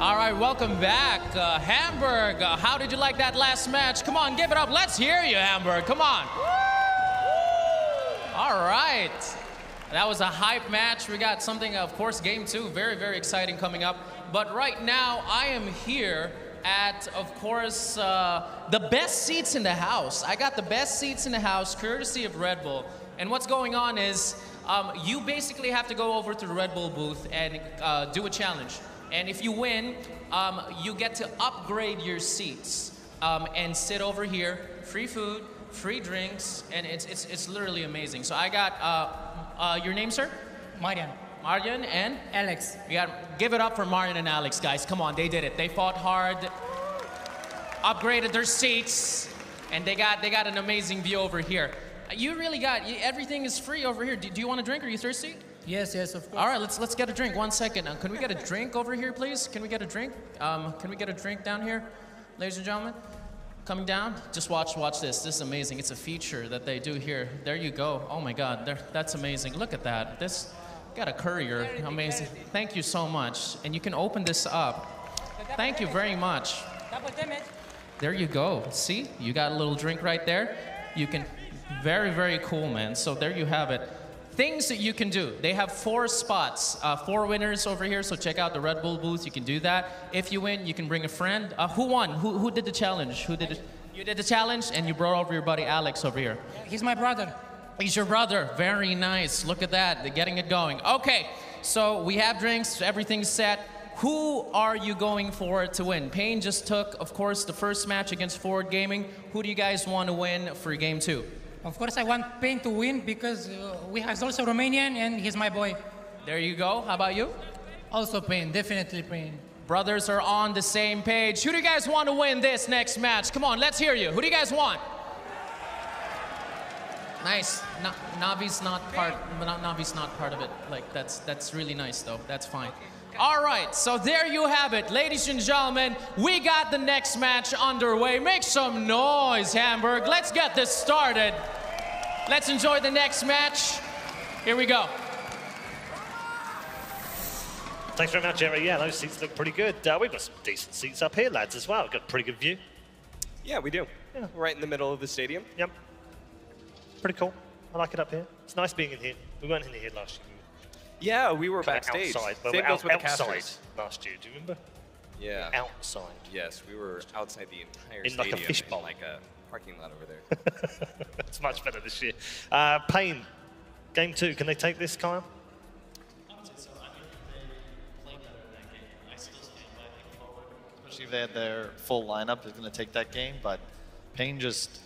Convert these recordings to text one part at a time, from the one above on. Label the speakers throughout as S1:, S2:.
S1: All right, welcome back. Uh, Hamburg, uh, how did you like that last match? Come on, give it up. Let's hear you, Hamburg. Come on. All right. That was a hype match. We got something, of course, game two. Very, very exciting coming up. But right now, I am here at, of course, uh, the best seats in the house. I got the best seats in the house, courtesy of Red Bull. And what's going on is um, you basically have to go over to the Red Bull booth and uh, do a challenge. And if you win, um, you get to upgrade your seats um, and sit over here. Free food, free drinks, and it's, it's, it's literally amazing. So I got uh, uh, your name, sir?
S2: Marian.
S1: Marian and
S2: Alex.
S1: We got give it up for Marian and Alex, guys. Come on, they did it. They fought hard, upgraded their seats, and they got they got an amazing view over here. You really got everything is free over here. Do, do you want a drink? Are you thirsty?
S2: Yes, yes, of course.
S1: All right, let's let's get a drink. One second. Uh, can we get a drink over here, please? Can we get a drink? Um, can we get a drink down here, ladies and gentlemen? Coming down. Just watch watch this. This is amazing. It's a feature that they do here. There you go. Oh my God, there, that's amazing. Look at that. This got a courier. Amazing. Thank you so much. And you can open this up. Thank you very much. There you go. See, you got a little drink right there. You can, very, very cool, man. So there you have it. Things that you can do. They have four spots, uh, four winners over here. So check out the Red Bull booth. You can do that. If you win, you can bring a friend. Uh, who won? Who, who did the challenge? Who did it? You did the challenge, and you brought over your buddy Alex over here.
S2: He's my brother.
S1: He's your brother. Very nice. Look at that. They're getting it going. Okay, so we have drinks. Everything's set. Who are you going for to win? paiN just took, of course, the first match against Forward Gaming. Who do you guys want to win for game two?
S2: Of course, I want paiN to win because uh, we have also Romanian and he's my boy.
S1: There you go. How about you?
S2: Also paiN, definitely paiN.
S1: Brothers are on the same page. Who do you guys want to win this next match? Come on, let's hear you. Who do you guys want? Nice. Na- Navi's not part. Not, Navi's not part of it. Like that's that's really nice though. That's fine. All right, so there you have it, ladies and gentlemen. We got the next match underway. Make some noise, Hamburg. Let's get this started. Let's enjoy the next match. Here we go.
S3: Thanks very much, Jerry. Yeah, those seats look pretty good. Uh, we've got some decent seats up here, lads, as well. We've got a pretty good view.
S4: Yeah, we do. Yeah. Right in the middle of the stadium.
S3: Yep. Pretty cool. I like it up here. It's nice being in here. We weren't in here last year.
S4: Yeah, we were
S3: Kinda
S4: backstage.
S3: Outside. Well,
S4: Same
S3: we're
S4: goes
S3: out,
S4: with the
S3: outside
S4: casters.
S3: last year. Do you remember?
S4: Yeah.
S3: Outside.
S4: Yes, we were outside the entire
S3: In like a
S4: stadium
S3: fishbowl.
S4: like a parking lot over there.
S3: it's much better this year. Uh, paiN, game two. Can they take this, Kyle?
S5: especially if they had their full lineup, is going to take that game. But paiN just,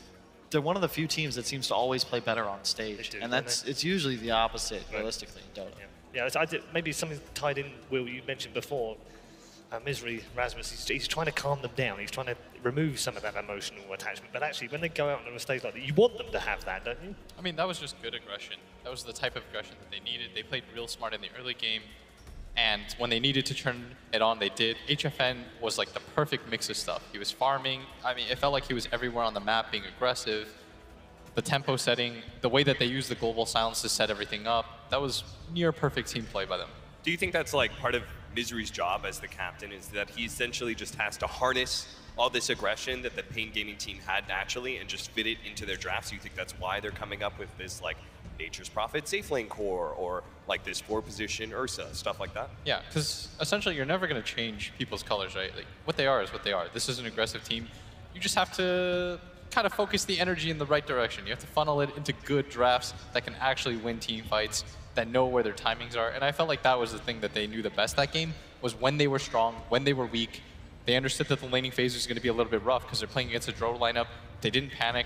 S5: they're one of the few teams that seems to always play better on stage.
S3: do,
S5: and that's it's usually the opposite, realistically, in Dota.
S3: Yeah, it's, I did, maybe something tied in, Will, you mentioned before. Uh, Misery Rasmus, he's, he's trying to calm them down. He's trying to remove some of that emotional attachment. But actually, when they go out on a stage like that, you want them to have that, don't you?
S6: I mean, that was just good aggression. That was the type of aggression that they needed. They played real smart in the early game, and when they needed to turn it on, they did. HFN was like the perfect mix of stuff. He was farming. I mean, it felt like he was everywhere on the map, being aggressive. The tempo setting, the way that they used the global silence to set everything up, that was near perfect team play by them.
S4: Do you think that's like part of Misery's job as the captain is that he essentially just has to harness all this aggression that the Pain Gaming team had naturally and just fit it into their drafts? You think that's why they're coming up with this like Nature's Prophet safe lane core or like this four position Ursa, stuff like that?
S6: Yeah, because essentially you're never going to change people's colors, right? Like what they are is what they are. This is an aggressive team. You just have to kind of focus the energy in the right direction. You have to funnel it into good drafts that can actually win team fights, that know where their timings are. And I felt like that was the thing that they knew the best that game was when they were strong, when they were weak. They understood that the laning phase was going to be a little bit rough because they're playing against a Drow lineup. They didn't panic.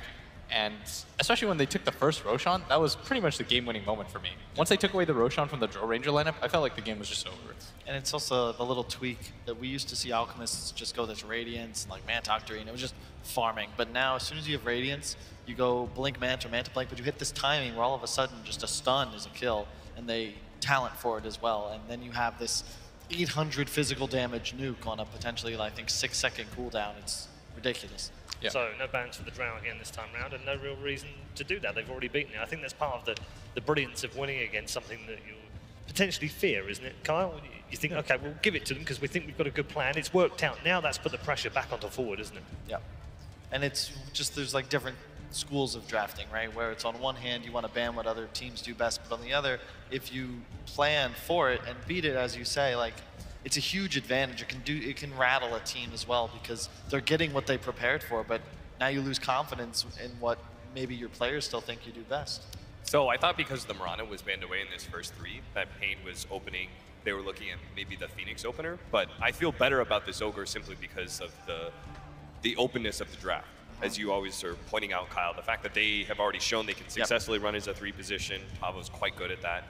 S6: And especially when they took the first Roshan, that was pretty much the game-winning moment for me. Once they took away the Roshan from the Drow Ranger lineup, I felt like the game was just over.
S5: And it's also the little tweak that we used to see alchemists just go this radiance and like Mantoctory, and it was just farming. But now, as soon as you have radiance, you go blink manta, manta blink, but you hit this timing where all of a sudden just a stun is a kill, and they talent for it as well. And then you have this 800 physical damage nuke on a potentially, I think, six second cooldown. It's ridiculous. Yeah.
S3: So no bans for the Drow again this time round, and no real reason to do that. They've already beaten it. I think that's part of the, the brilliance of winning against something that you potentially fear, isn't it, Kyle? You- You think, okay, we'll give it to them because we think we've got a good plan. It's worked out. Now that's put the pressure back onto forward, isn't it?
S5: Yeah. And it's just there's like different schools of drafting, right? Where it's on one hand you want to ban what other teams do best, but on the other, if you plan for it and beat it, as you say, like it's a huge advantage. It can do it can rattle a team as well because they're getting what they prepared for, but now you lose confidence in what maybe your players still think you do best.
S4: So I thought because the Mirana was banned away in this first three, that Pain was opening. They were looking at maybe the Phoenix opener, but I feel better about this Ogre simply because of the the openness of the draft. As you always are pointing out, Kyle, the fact that they have already shown they can successfully run as a three position. Tavo's quite good at that.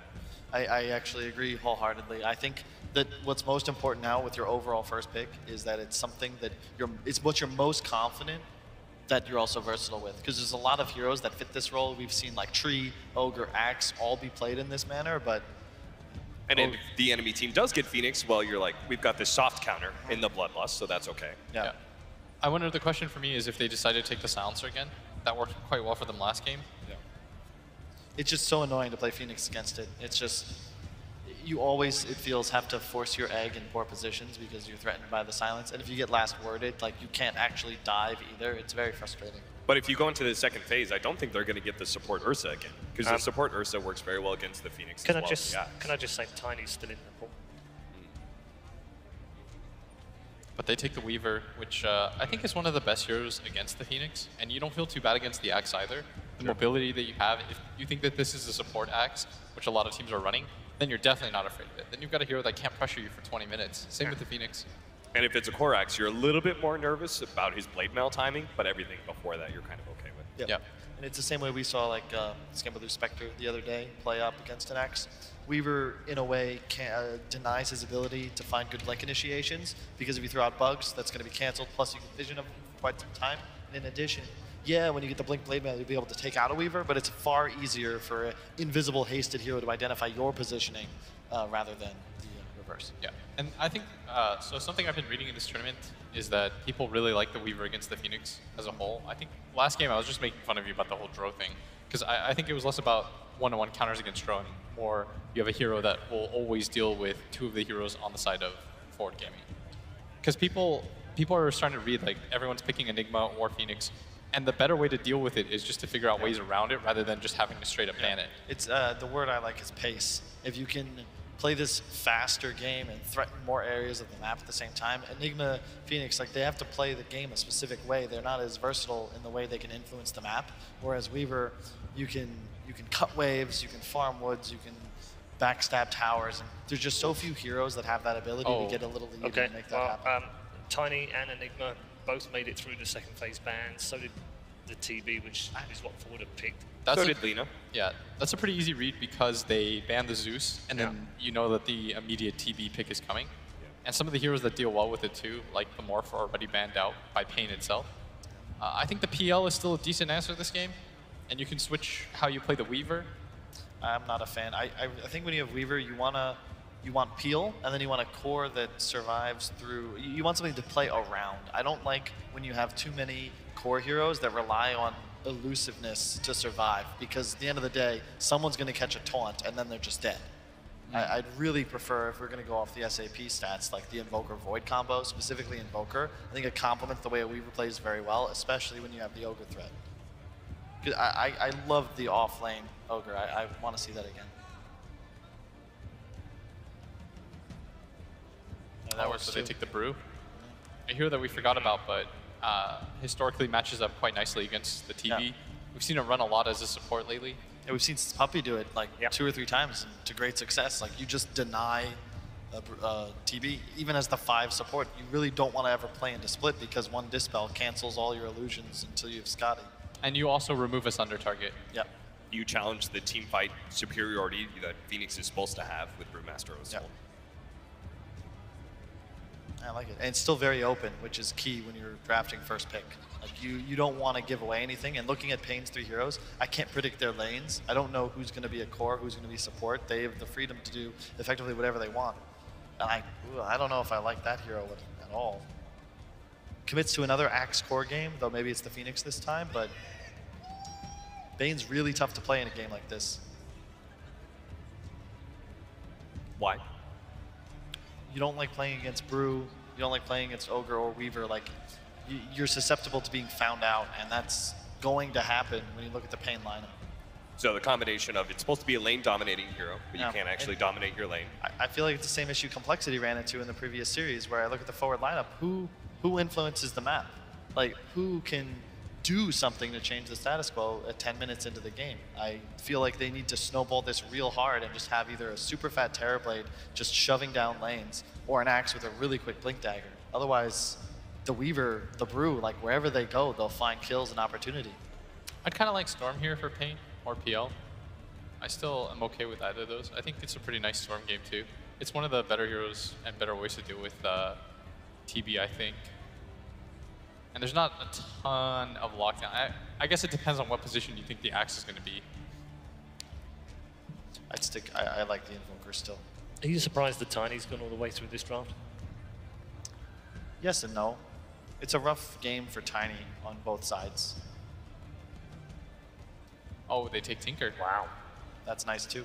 S5: I, I actually agree wholeheartedly. I think that what's most important now with your overall first pick is that it's something that you're it's what you're most confident that you're also versatile with. Because there's a lot of heroes that fit this role. We've seen like Tree, Ogre, Axe all be played in this manner, but
S4: And if oh. the enemy team does get Phoenix, well, you're like, we've got this soft counter in the Bloodlust, so that's okay.
S5: yeah.
S6: Yeah. I wonder the question for me is if they decide to take the silencer again. That worked quite well for them last game. Yeah.
S5: It's just so annoying to play Phoenix against it. It's just you always it feels have to force your egg in poor positions because you're threatened by the silence. And if you get last worded, like you can't actually dive either. It's very frustrating.
S4: But if you go into the second phase, I don't think they're going to get the support Ursa again, because
S3: Um,
S4: the support Ursa works very well against the Phoenix
S3: Can
S4: as
S3: I
S4: well.
S3: just
S4: yeah.
S3: can I just say Tiny's still in the
S6: But they take the Weaver, which uh, I think is one of the best heroes against the Phoenix, and you don't feel too bad against the Axe either. The mobility that you have, if you think that this is a support Axe, which a lot of teams are running, then you're definitely not afraid of it. Then you've got a hero that can't pressure you for 20 minutes. Same with the Phoenix.
S4: And if it's a core Axe, you're a little bit more nervous about his blade mail timing, but everything before that you're kind of okay with.
S5: Yep.
S6: Yeah.
S5: And it's the same way we saw like uh, Scambaloo Spectre the other day play up against an Axe. Weaver, in a way, can, uh, denies his ability to find good blink initiations because if you throw out bugs, that's going to be canceled. Plus, you can vision them for quite some time. And in addition, yeah, when you get the blink blade mail, you'll be able to take out a Weaver, but it's far easier for an invisible hasted hero to identify your positioning uh, rather than the uh, reverse.
S6: Yeah, and I think uh, so. Something I've been reading in this tournament is that people really like the Weaver against the Phoenix as a whole. I think last game I was just making fun of you about the whole Drow thing because I, I think it was less about one-on-one counters against Drow and more you have a hero that will always deal with two of the heroes on the side of forward gaming. Because people people are starting to read like everyone's picking Enigma or Phoenix, and the better way to deal with it is just to figure out ways around it rather than just having to straight up ban it.
S5: It's uh, the word I like is pace. If you can play this faster game and threaten more areas of the map at the same time, Enigma, Phoenix, like they have to play the game a specific way. They're not as versatile in the way they can influence the map. Whereas Weaver, you can you can cut waves, you can farm woods, you can backstab towers, and there's just so few heroes that have that ability
S6: Oh.
S5: to get a little lead
S3: Okay.
S5: and make that
S3: Well,
S5: happen.
S3: um, Tiny and Enigma both made it through the second phase ban. So did the TB, which is what Ford had picked.
S6: That's
S4: so
S6: a-
S4: did Lina.
S6: Yeah, that's a pretty easy read because they banned the Zeus, and then you know that the immediate TB pick is coming. And some of the heroes that deal well with it too, like the Morph, are already banned out by Pain itself. Uh, I think the PL is still a decent answer this game, and you can switch how you play the Weaver.
S5: I'm not a fan. I, I, I think when you have Weaver, you wanna you want peel, and then you want a core that survives through. You you want something to play around. I don't like when you have too many core heroes that rely on elusiveness to survive, because at the end of the day, someone's gonna catch a taunt, and then they're just dead. I, mm. I'd really prefer if we're gonna go off the SAP stats, like the Invoker Void combo, specifically Invoker. I think it complements the way a Weaver plays very well, especially when you have the Ogre threat. 'Cause I, I, I love the off lane ogre. I, I want to see that again. Yeah, that
S6: Oh,
S5: works
S6: so they take the Brew. A hero that we forgot about, but uh, historically matches up quite nicely against the TB.
S5: Yeah.
S6: We've seen it run a lot as a support lately.
S5: Yeah, we've seen Puppy do it like
S3: Yeah.
S5: two or three times and to great success. Like you just deny a, br- uh, TB, even as the five support. You really don't want to ever play into split because one dispel cancels all your illusions until you have Skadi.
S6: And you also remove a Sunder target.
S5: Yep.
S4: You challenge the team fight superiority that Phoenix is supposed to have with Brewmaster Ozil.
S5: Yep. I like it. And it's still very open, which is key when you're drafting first pick. Like you, you don't want to give away anything. And looking at paiN's three heroes, I can't predict their lanes. I don't know who's going to be a core, who's going to be support. They have the freedom to do effectively whatever they want. And I, ooh, I don't know if I like that hero at, at all. Commits to another Axe core game, though maybe it's the Phoenix this time. But Bane's really tough to play in a game like this.
S4: Why?
S5: you don't like playing against Brew, you don't like playing against Ogre or Weaver, like you're susceptible to being found out, and that's going to happen when you look at the Pain lineup.
S4: So the combination of it's supposed to be a lane dominating hero, but
S5: Yeah.
S4: you can't actually dominate your lane.
S5: I, I feel like it's the same issue Complexity ran into in the previous series, where I look at the forward lineup, who who influences the map, like who can do something to change the status quo at 10 minutes into the game. I feel like they need to snowball this real hard and just have either a super fat Terrorblade just shoving down lanes, or an Axe with a really quick Blink Dagger. Otherwise, the Weaver, the Brew, like wherever they go, they'll find kills and opportunity.
S6: I'd kind of like Storm here for Pain or PL. I still am okay with either of those. I think it's a pretty nice Storm game too. It's one of the better heroes and better ways to deal with uh, TB, I think. And there's not a ton of lockdown. I, I guess it depends on what position you think the axe is going to be.
S5: I'd stick. I, I like the Invoker still.
S3: Are you surprised that Tiny's gone all the way through this draft?
S5: Yes and no. It's a rough game for Tiny on both sides.
S6: Oh, they take Tinker.
S3: Wow.
S5: That's nice too.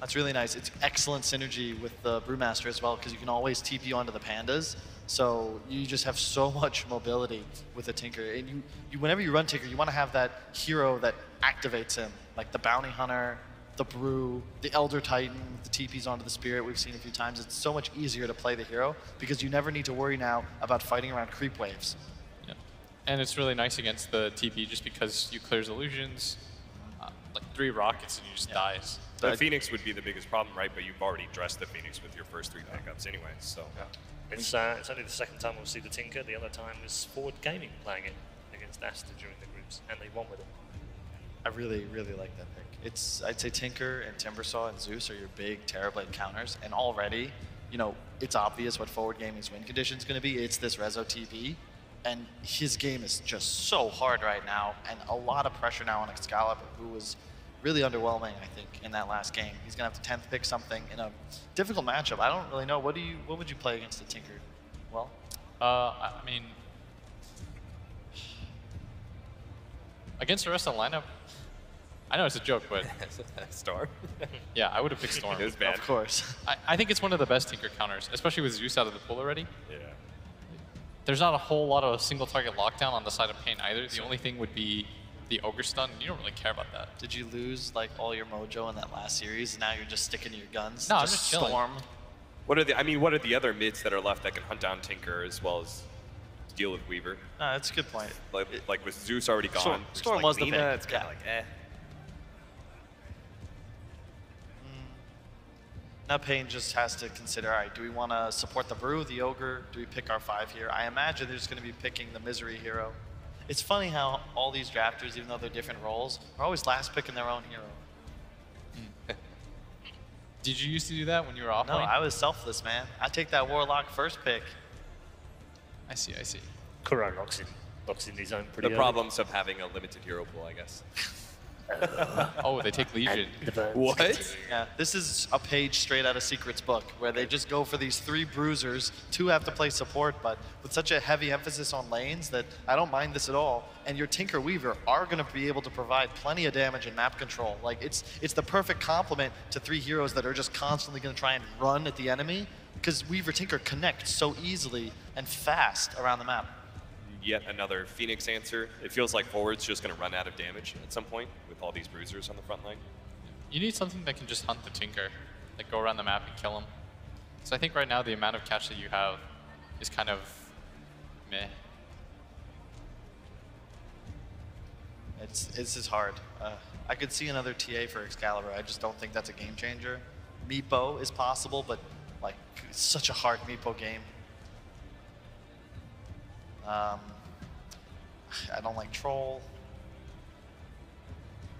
S5: That's really nice. It's excellent synergy with the Brewmaster as well because you can always TP onto the pandas. So you just have so much mobility with a Tinker. And you, you whenever you run Tinker, you want to have that hero that activates him, like the Bounty Hunter, the Brew, the Elder Titan, the TPs onto the Spirit we've seen a few times. It's so much easier to play the hero because you never need to worry now about fighting around creep waves.
S6: Yeah. And it's really nice against the TB just because you clears illusions, uh, like three rockets and you just dies.
S4: The
S5: I-
S4: Phoenix would be the biggest problem, right? But you've already dressed the Phoenix with your first three pickups anyway, so.
S3: It's, uh, it's only the second time we'll see the Tinker. The other time was Forward Gaming playing it against Asta during the groups, and they won with it.
S5: I really, really like that pick. It's I'd say Tinker and Timbersaw and Zeus are your big Terrorblade counters, and already, you know, it's obvious what forward gaming's win condition is going to be. It's this Rezo TB, and his game is just so hard right now, and a lot of pressure now on Excalibur, who was really underwhelming, I think, in that last game. He's going to have to tenth pick something in a difficult matchup. I don't really know. What do you? What would you play against the Tinker? Well,
S6: Uh, I I mean, against the rest of the lineup, I know it's a joke, but
S4: Star.
S6: yeah, I would have picked Storm.
S4: it was bad.
S5: of course.
S6: I, I think it's one of the best Tinker counters, especially with Zeus out of the pool already.
S4: Yeah.
S6: There's not a whole lot of single target lockdown on the side of Pain either. The only thing would be the Ogre stun. You don't really care about that.
S5: Did you lose like all your mojo in that last series? And now you're just sticking to your guns.
S6: No, I'm just chilling.
S5: storm.
S4: What are the? I mean, what are the other mids that are left that can hunt down Tinker as well as deal with Weaver?
S5: No, that's a good point.
S4: Like, like with Zeus already gone.
S5: Storm- Storm
S4: like,
S5: was the
S4: Nina,
S5: pick,
S4: It's kind
S5: yeah.
S4: of like eh.
S5: Now paiN just has to consider, all right, do we want to support the Brew, the Ogre? Do we pick our five here? I imagine they're just going to be picking the Misery hero. It's funny how all these drafters, even though they're different roles, are always last picking their own hero. Hmm.
S6: Did you used to do that when you were off
S5: No,
S6: lane?
S5: I was selfless, man. I take that Warlock first pick.
S6: I see, I see.
S3: Kuro locks in, locks in his own pretty
S4: The
S3: early.
S4: problems of having a limited hero pool, I guess.
S6: Oh, they take Legion.
S4: What?
S5: Yeah, this is a page straight out of Secret's book where they just go for these three bruisers. Two have to play support, but with such a heavy emphasis on lanes that I don't mind this at all. And your Tinker Weaver are going to be able to provide plenty of damage and map control. Like it's it's the perfect complement to three heroes that are just constantly going to try and run at the enemy because Weaver Tinker connect so easily and fast around the map.
S4: Yet another Phoenix answer. It feels like forward's just going to run out of damage at some point with all these bruisers on the front line.
S6: You need something that can just hunt the Tinker, like go around the map and kill him. So I think right now the amount of catch that you have is kind of meh.
S5: It's it's just hard. Uh, I could see another TA for Excalibur. I just don't think that's a game changer. Meepo is possible, but like it's such a hard Meepo game. Um, I don't like Troll.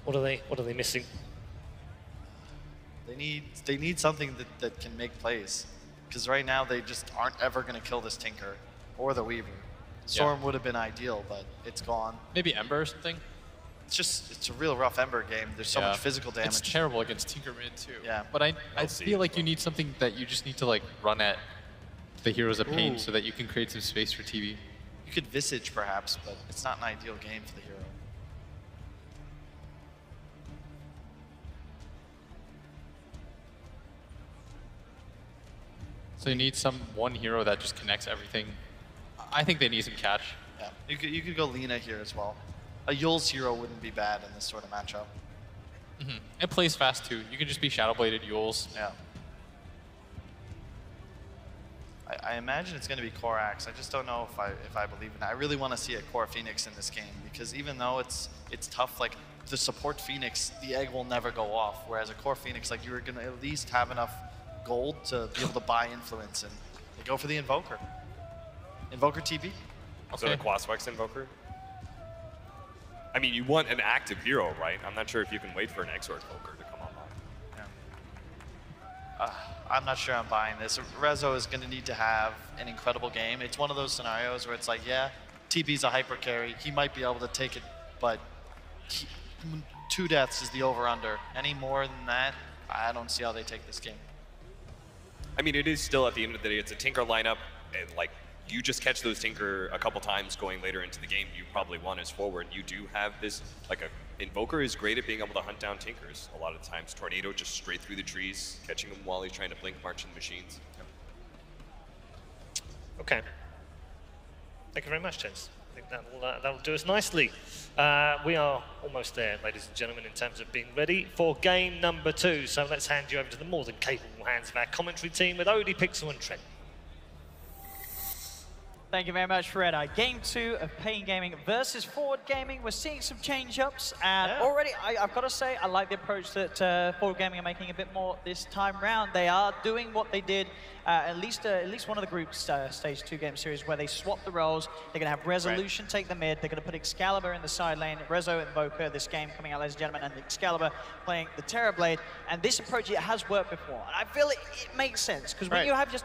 S3: What are they? What are they missing?
S5: They need they need something that, that can make plays. Because right now they just aren't ever going to kill this Tinker or the Weaver. Storm would have been ideal, but it's gone.
S6: Maybe Ember or something?
S5: It's just it's a real rough Ember game. There's so
S6: Yeah.
S5: much physical damage.
S6: It's terrible against Tinker mid too.
S5: Yeah.
S6: But I, I
S4: I'll see.
S6: feel like you need something that you just need to like run at the heroes of pain
S5: Ooh.
S6: so that you can create some space for TB.
S5: You could Visage perhaps, but it's not an ideal game for the hero.
S6: So you need some one hero that just connects everything. I think they need some catch.
S5: Yeah, you could, you could go Lina here as well. A Eul's hero wouldn't be bad in this sort of matchup. Mm-hmm.
S6: It plays fast too. You can just be Shadow Bladed Euls.
S5: Yeah. I, I imagine it's going to be Core Axe. I just don't know if I if I believe in it. I really want to see a Core Phoenix in this game because even though it's it's tough, like the support Phoenix, the egg will never go off. Whereas a Core Phoenix, like you're going to at least have enough gold to be able to buy influence, and they go for the Invoker. Invoker TB.
S4: So the
S6: Okay.
S4: Quaswex Invoker? I mean, you want an active hero, right? I'm not sure if you can wait for an Exort Invoker to come online.
S5: Uh, I'm not sure I'm buying this. Rezo is going to need to have an incredible game. It's one of those scenarios where it's like, yeah, TB's a hyper carry. He might be able to take it, but he, two deaths is the over under. Any more than that, I don't see how they take this game.
S4: I mean, it is still at the end of the day, it's a Tinker lineup, and like you just catch those Tinker a couple times going later into the game, you probably want is forward. You do have this like a Invoker is great at being able to hunt down Tinkers. A lot of times, Tornado just straight through the trees, catching him while he's trying to blink march in the machines.
S3: Okay. Thank you very much, gents. I think that will, uh, that'll do us nicely. Uh, we are almost there, ladies and gentlemen, in terms of being ready for game number two. So let's hand you over to the more than capable hands of our commentary team with Odie, Pixel, and Trent.
S7: Thank you very much, Fred. Uh, game two of Pain Gaming versus Forward Gaming. We're seeing some change-ups, and
S3: Yeah.
S7: already, I, I've got to say, I like the approach that uh, Forward Gaming are making a bit more this time round. They are doing what they did uh, at least uh, at least one of the groups uh, stage two game series where they swap the roles. They're going to have Resolution take the mid. They're going to put Excalibur in the side lane. Rezo Invoker, this game coming out, ladies and gentlemen, and Excalibur playing the Terrorblade. And this approach it has worked before. And I feel it, it makes sense because when
S8: Right.
S7: you have just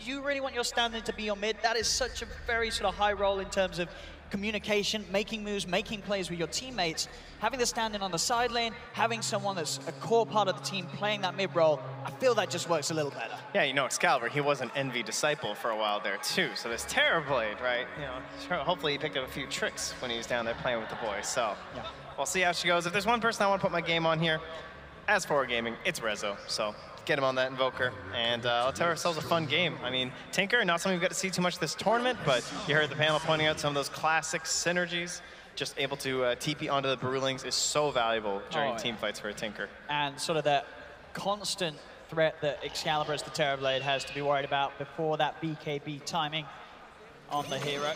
S7: you really want your standing to be your mid. That is such a very sort of high role in terms of communication, making moves, making plays with your teammates. Having the standing on the side lane, having someone that's a core part of the team playing that mid role, I feel that just works a little better.
S8: Yeah, you know Excalibur, he was an Envy disciple for a while there too. So this Terror Blade, right? You know, hopefully he picked up a few tricks when he was down there playing with the boys. So
S7: Yeah.
S8: we'll see how she goes. If there's one person I want to put my game on here, as for gaming, it's Rezo. So get him on that Invoker, and uh, let's have ourselves a fun game. I mean, Tinker, not something we've got to see too much this tournament, but you heard the panel pointing out some of those classic synergies. Just able to uh, TP onto the Brewlings is so valuable during
S7: Oh, yeah.
S8: team fights for a Tinker.
S7: And sort of that constant threat that Excalibur as the Terrorblade has to be worried about before that BKB timing on the hero.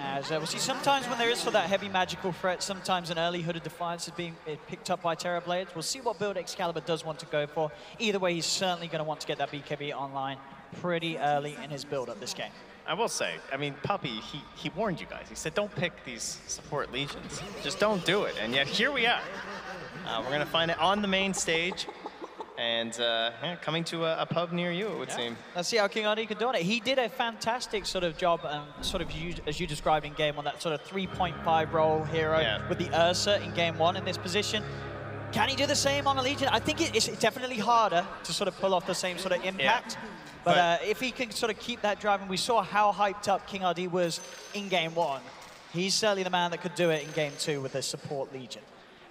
S7: As uh, see sometimes when there is for that heavy magical threat, sometimes an early Hood of Defiance is being uh, picked up by Terrorblades. We'll see what build Excalibur does want to go for. Either way, he's certainly going to want to get that BKB online pretty early in his build up this game.
S8: I will say, I mean, Puppy, he, he warned you guys. He said, don't pick these support legions. Just don't do it. And yet here we are. Uh, we're going to find it on the main stage and uh, yeah, coming to a, a pub near you, it would seem.
S7: Let's see how King RD can do on it. He did a fantastic sort of job, um, sort of you, as you described in game on that sort of 3.5 role hero
S8: Yeah.
S7: with the Ursa in game one in this position. Can he do the same on a Legion? I think it's definitely harder to sort of pull off the same sort of impact. But,
S8: But-
S7: uh, if he can sort of keep that driving, we saw how hyped up King RD was in game one, he's certainly the man that could do it in game two with the support Legion.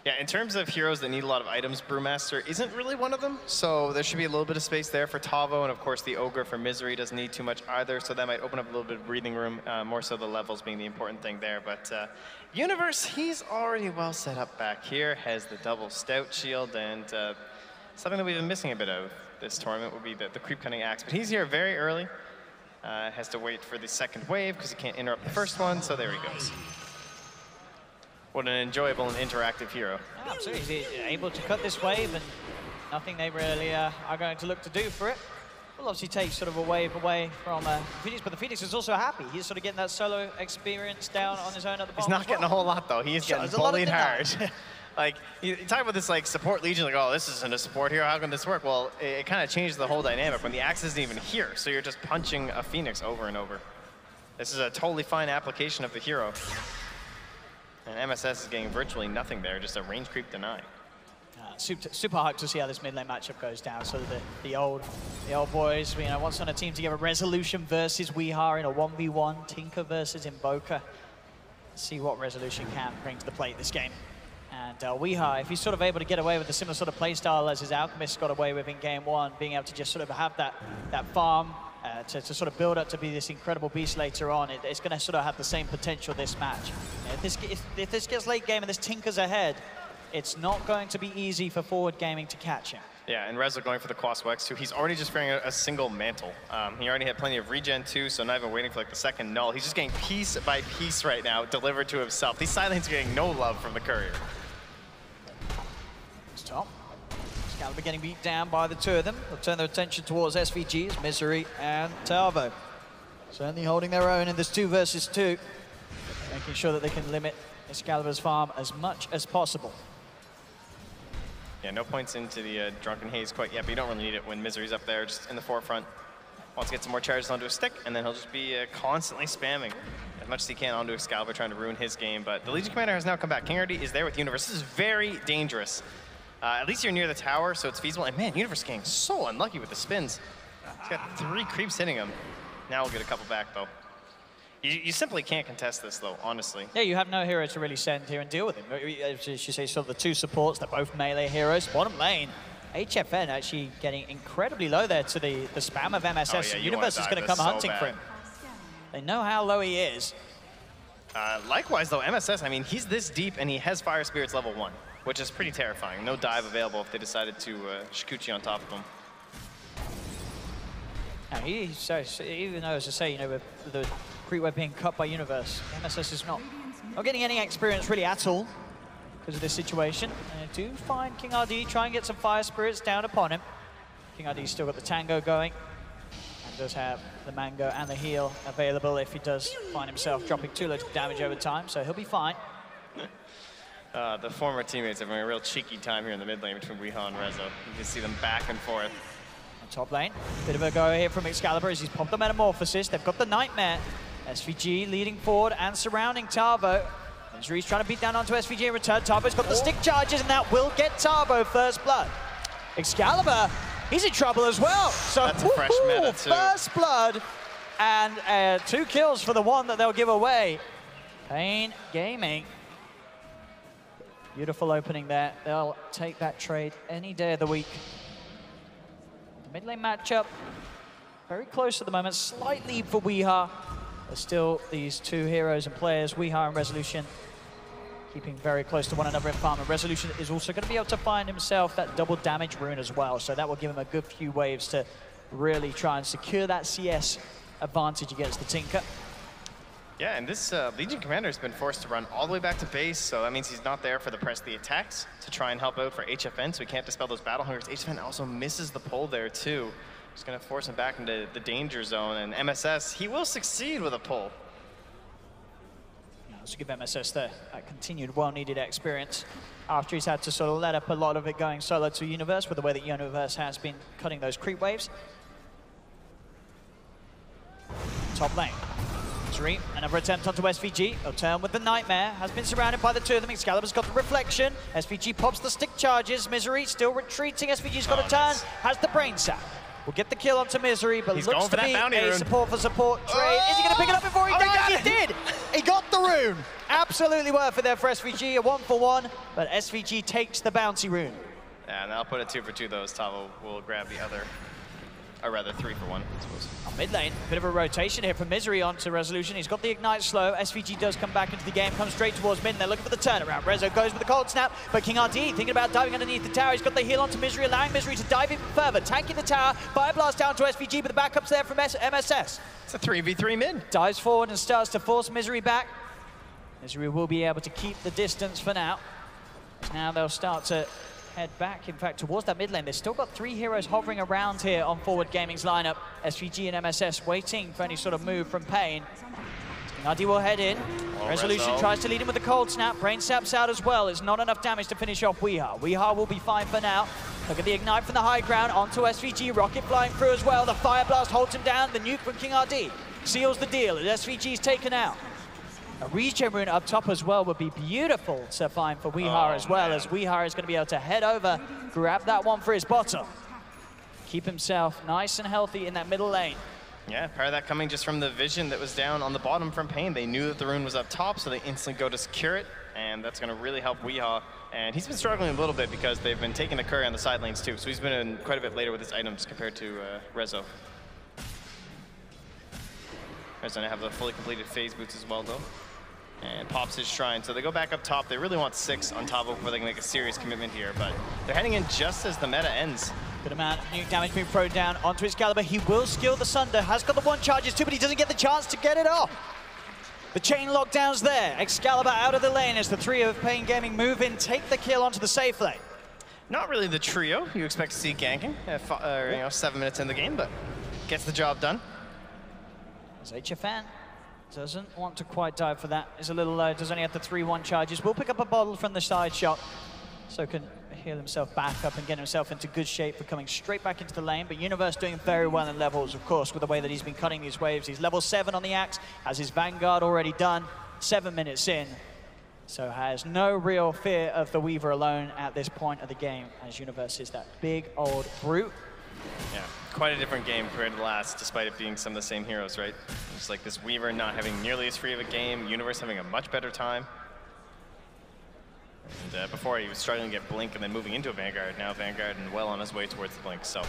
S8: Yeah, in terms of heroes that need a lot of items, Brewmaster isn't really one of them. So there should be a little bit of space there for Tavo, and of course the Ogre for Misery doesn't need too much either. So that might open up a little bit of breathing room, uh, more so the levels being the important thing there. But uh, Universe, he's already well set up back here, has the double Stout Shield, and uh, something that we've been missing a bit of this tournament would be the, the Creep Cutting Axe. But he's here very early. Uh, has to wait for the second wave because he can't interrupt the first one, so there he goes. What an enjoyable and interactive hero.
S7: Yeah, absolutely. He's able to cut this wave, and nothing they really uh, are going to look to do for it. Will obviously take sort of a wave away from uh, Phoenix, but the Phoenix is also happy. He's sort of getting that solo experience down on his own at the bottom.
S8: He's not
S7: as
S8: getting a whole lot though. He is
S7: Sure,
S8: getting
S7: there's a lot of
S8: bullied hard. like you, you talk about this like support legion, like oh this isn't a support hero. How can this work? Well, it, it kind of changes the whole dynamic when the axe isn't even here. So you're just punching a phoenix over and over. This is a totally fine application of the hero. And MSS is getting virtually nothing there, just a range creep deny.
S7: Uh, super, super hyped to see how this mid lane matchup goes down. So the, the old the old boys, you know, once on a team together, Resolution versus Weehar in a 1v1, Tinker versus Invoker. See what Resolution can bring to the plate this game. And uh, if he's sort of able to get away with a similar sort of playstyle as his Alchemist got away with in game one, being able to just sort of have that, that farm uh, to, to sort of build up to be this incredible beast later on, it, it's going to sort of have the same potential this match. If this, if, if this gets late game and this tinkers ahead, it's not going to be easy for Forward Gaming to catch him.
S8: Yeah, and Rezo going for the Quas Wex too. He's already just wearing a, a single mantle. Um, he already had plenty of regen too, so not even waiting for like the second null. He's just getting piece by piece right now delivered to himself. These sidelines are getting no love from the courier.
S7: Stop. Excalibur getting beat down by the two of them. They'll turn their attention towards SVGs, Misery and Tavo. Certainly holding their own in this two versus two, making sure that they can limit Excalibur's farm as much as possible.
S8: Yeah, no points into the uh, Drunken Haze quite yet, but you don't really need it when Misery's up there, just in the forefront. Wants to get some more charges onto a stick, and then he'll just be uh, constantly spamming as much as he can onto Excalibur, trying to ruin his game. But the Legion Commander has now come back. King RD is there with Universe. This is very dangerous. Uh, at least you're near the tower, so it's feasible. And man, Universe getting so unlucky with the spins. He's got three creeps hitting him. Now we'll get a couple back, though. You, you simply can't contest this, though, honestly.
S7: Yeah, you have no hero to really send here and deal with him. As you say, sort of the two supports, they're both melee heroes. Bottom lane, HFN actually getting incredibly low there to the, the spam of MSS.
S8: Oh, yeah,
S7: Universe is going to come
S8: so
S7: hunting for him. They know how low he is.
S8: Uh, likewise, though, MSS, I mean, he's this deep and he has Fire Spirits level one, which is pretty terrifying. No dive available if they decided to uh, Shikuchi on top of him.
S7: Now, he, even though, as I say, you know, with the pre-web being cut by Universe, MSS is not, not getting any experience really at all because of this situation. And I do find King RD try and get some fire spirits down upon him. King RD's still got the tango going and does have the mango and the heal available if he does find himself dropping too of damage over time, so he'll be fine.
S8: Uh, the former teammates are having a real cheeky time here in the mid lane between Weeha and Rezo. You can see them back and forth.
S7: On top lane, bit of a go here from Excalibur as he's popped the Metamorphosis. They've got the Nightmare. SVG leading forward and surrounding Tavo. Injuries trying to beat down onto SVG in return. Tavo's got the stick charges and that will get Tavo first blood. Excalibur, he's in trouble as well. So
S8: That's a fresh
S7: woohoo,
S8: meta too.
S7: first blood and uh, two kills for the one that they'll give away. Pain Gaming. Beautiful opening there. They'll take that trade any day of the week. The mid lane matchup, very close at the moment. Slight lead for Weeha. But still, these two heroes and players, Weeha and Resolution, keeping very close to one another in farm. And Resolution is also going to be able to find himself that double damage rune as well. So that will give him a good few waves to really try and secure that CS advantage against the Tinker.
S8: Yeah, and this uh, Legion Commander has been forced to run all the way back to base, so that means he's not there for the press the attacks to try and help out for HFN, so he can't dispel those battle hungers. HFN also misses the pull there too. It's gonna force him back into the danger zone, and MSS, he will succeed with a pull.
S7: Let's give MSS the that continued well-needed experience after he's had to sort of let up a lot of it going solo to Universe with the way that Universe has been cutting those creep waves. Top lane. Dream, another attempt onto SVG. He'll turn with the Nightmare. Has been surrounded by the two of them. Excalibur's got the Reflection. SVG pops the stick charges. Misery still retreating. SVG's got
S8: Oh,
S7: a turn.
S8: nice.
S7: Has the Brain Sap. Will get the kill onto Misery, but
S8: He's
S7: looks
S8: going for
S7: to
S8: that
S7: be
S8: bounty
S7: a
S8: rune.
S7: support for support trade. Is he going to pick it up before he
S8: Oh, he
S7: dies?
S8: got
S7: He
S8: it.
S7: did! He got the rune. Absolutely worth it there for SVG. A one for one, but SVG takes the bounty rune.
S8: Yeah, and I'll put a two for two though, as Tavo will grab the other, or rather three for one, I suppose.
S7: On mid lane, bit of a rotation here from Misery onto Resolution. He's got the Ignite slow. SVG does come back into the game, comes straight towards mid, and they're looking for the turnaround. Rezo goes with the cold snap, but King RD thinking about diving underneath the tower. He's got the heal onto Misery, allowing Misery to dive even further. Tanking the tower, fire blast down to SVG, but the backup's there from S MSS.
S8: It's a 3v3 mid.
S7: Dives forward and starts to force Misery back. Misery will be able to keep the distance for now. Now they'll start to head back, in fact, towards that mid lane. They've still got three heroes hovering around here on Forward Gaming's lineup. SVG and MSS waiting for any sort of move from Pain. Nadi will head in.
S8: Oh,
S7: Resolution
S8: Rezo.
S7: tries to lead him with the cold snap. Brain saps out as well. It's not enough damage to finish off Weeha. Weeha will be fine for now. Look at the ignite from the high ground onto SVG. Rocket flying through as well. The fire blast holds him down. The nuke from King RD seals the deal. And SVG's taken out. A regen rune up top as well would be beautiful to find for Weeha
S8: Oh,
S7: as well,
S8: man.
S7: as Weeha is going to be able to head over, grab that one for his bottom. Keep himself nice and healthy in that middle lane.
S8: Yeah, part of that coming just from the vision that was down on the bottom from Pain. They knew that the rune was up top, so they instantly go to secure it, and that's going to really help Weehaw. And he's been struggling a little bit because they've been taking the curry on the side lanes too, so he's been in quite a bit later with his items compared to uh, Rezo. Rezo now have the fully completed phase boots as well though. And pops his shrine, so they go back up top. They really want six on Tavo before they can make a serious commitment here, but they're heading in just as the meta ends.
S7: Good amount of new damage being thrown down onto Excalibur. He will skill the Sunder, has got the one charges too, but he doesn't get the chance to get it off. The chain lockdown's there. Excalibur out of the lane as the trio of Pain Gaming move in, take the kill onto the safe lane.
S8: Not really the trio you expect to see ganking, uh, uh, you know, seven minutes in the game, but gets the job done.
S7: As HFN doesn't want to quite dive for that. Is a little low, does only have the 3-1 charges. Will pick up a bottle from the side shop, so can heal himself back up and get himself into good shape for coming straight back into the lane. But Universe doing very well in levels, of course, with the way that he's been cutting these waves. He's level 7 on the axe, has his Vanguard already done, seven minutes in. So has no real fear of the Weaver alone at this point of the game, as Universe is that big old brute.
S8: Yeah, quite a different game compared to the last, despite it being some of the same heroes, right? Just like this Weaver not having nearly as free of a game, Universe having a much better time. And uh, before he was struggling to get Blink and then moving into a Vanguard. Now Vanguard and well on his way towards the Blink. So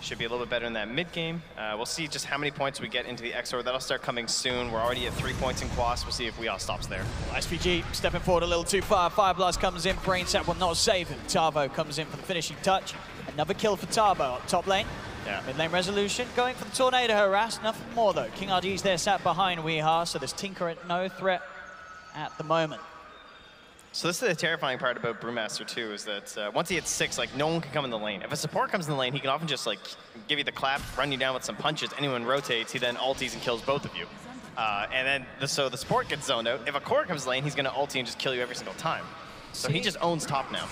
S8: should be a little bit better in that mid game. Uh, we'll see just how many points we get into the Exort. That'll start coming soon. We're already at three points in Quas. We'll see if we all stops there.
S7: SVG stepping forward a little too far. Fire Blast comes in. Brain Sap will not save him. Tavo comes in for the finishing touch. Another kill for Tavo up top lane.
S8: Yeah.
S7: Mid lane resolution going for the Tornado Harass. Nothing more though. King RD's there sat behind Weehaw, so there's Tinker at no threat at the moment.
S8: So this is the terrifying part about Brewmaster too, is that uh, once he hits six, like no one can come in the lane. If a support comes in the lane, he can often just like give you the clap, run you down with some punches. Anyone rotates, he then ulties and kills both of you. Uh, and then the, so the support gets zoned out. If a core comes lane, he's gonna ulti and just kill you every single time. So he just owns top now.